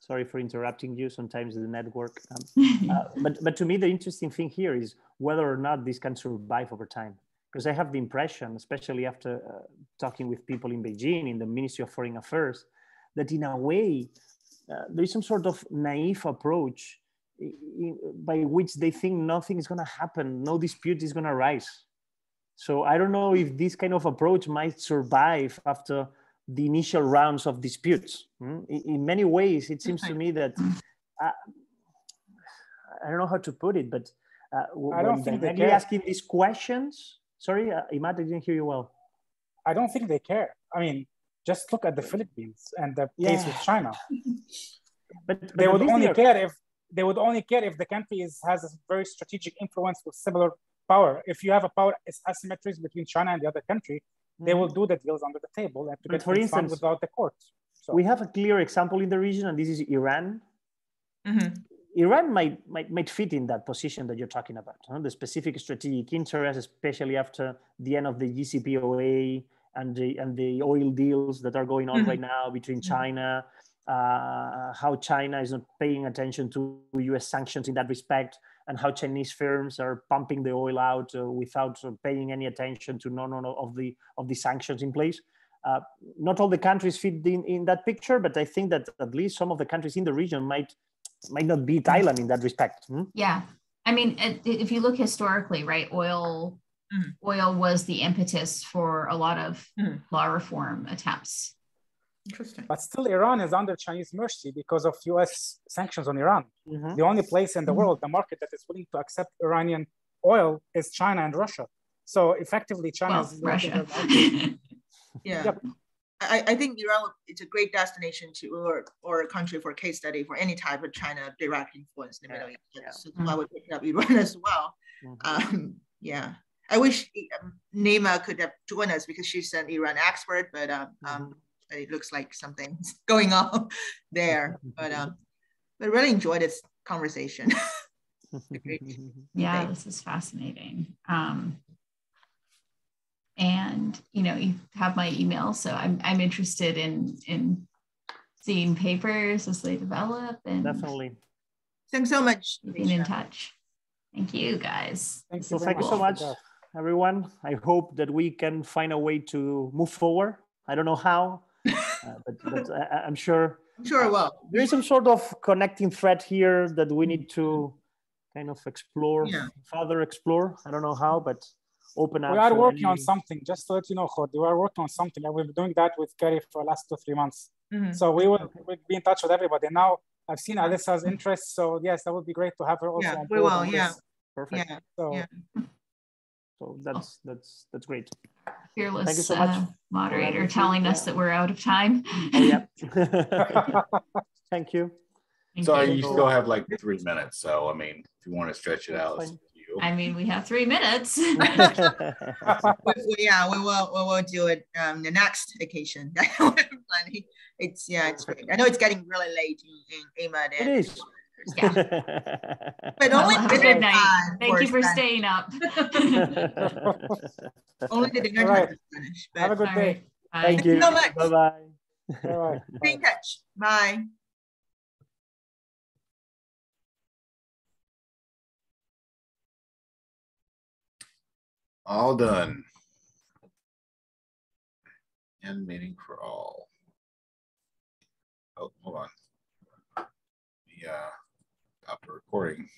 sorry for interrupting you sometimes the network um, uh, but but to me the interesting thing here is whether or not this can survive over time because i have the impression especially after uh, talking with people in beijing in the ministry of foreign affairs that in a way uh, there is some sort of naive approach in, by which they think nothing is going to happen no dispute is going to arise so i don't know if this kind of approach might survive after the initial rounds of disputes. Mm? In, in, many ways, it seems to me that uh, I don't know how to put it, but uh, I don't think they care. asking these questions. Sorry, uh, Imad, I didn't hear you well. I don't think they care. I mean, just look at the Philippines and the yeah. case with China. but, but, they would only are... care if they would only care if the country is, has a very strategic influence with similar power. If you have a power asymmetries between China and the other country, they will mm-hmm. do the deals under the table and to get for instance without the courts. So. We have a clear example in the region, and this is Iran. Mm-hmm. Iran might, might might fit in that position that you're talking about, huh? the specific strategic interest, especially after the end of the JCPOA and the and the oil deals that are going on mm-hmm. right now between mm-hmm. China, uh, how China is not paying attention to U.S. sanctions in that respect, and how Chinese firms are pumping the oil out uh, without paying any attention to none of the of the sanctions in place. Uh, not all the countries fit in, in that picture, but I think that at least some of the countries in the region might might not be Thailand in that respect. Hmm? Yeah, I mean, if you look historically, right, oil mm. oil was the impetus for a lot of mm. law reform attempts. Interesting. But still, Iran is under Chinese mercy because of US sanctions on Iran. Mm-hmm. The only place in the mm-hmm. world, the market that is willing to accept Iranian oil is China and Russia. So effectively, China Well, is Russia. Yeah. Yep. I, I think Iran, it's a great destination to, or, or a country for a case study for any type of China direct influence in the Middle East. yeah. So that's why I would pick up Iran as well. Mhm. Um, yeah. I wish um, Neema could have joined us because she's an Iran expert, but um, um, it looks like something's going on there. But um, but really enjoyed this conversation. Yeah, this is fascinating. Um, and you know, you have my email, so I'm I'm interested in in seeing papers as they develop and Definitely. Thanks so much. being in touch. Thank you guys. Thank So you thank you so much. much, everyone. I hope that we can find a way to move forward. I don't know how, uh, but, but I, I'm sure I'm sure it will. there is some sort of connecting thread here that we need to kind of explore, Yeah. further explore. I don't know how, but open up. We are for working on something, just to let you know, Khod, we are working on something. and We've been doing that with Kerry for the last two, three months. Mhm. So we will we'll be in touch with everybody. Now I've seen Alyssa's interest, so yes, that would be great to have her also Yeah, on we will, on yeah. Perfect. Yeah. So Yeah. So that's that's that's great. Fearless so much uh, moderator everything, telling us yeah. that we're out of time. Oh yeah. Thank you. Thank So you. you still have like three minutes. So I mean, if you want to stretch it That's out, it's fine. up to you. I mean, we have three minutes. We- we- yeah, we will we will do it um the next occasion. It's yeah, it's great. I know it's getting really late in, in Ahmad It and is. but Well, only have a good night. Thank you for Spanish. staying up. Only the dinner All time right. for Spanish. have a But good All day. right. Bye. Thank you. so much. Bye bye. All right. stay in touch. Bye. All done. End meeting for all. Oh, hold on. Yeah, uh, stop the recording.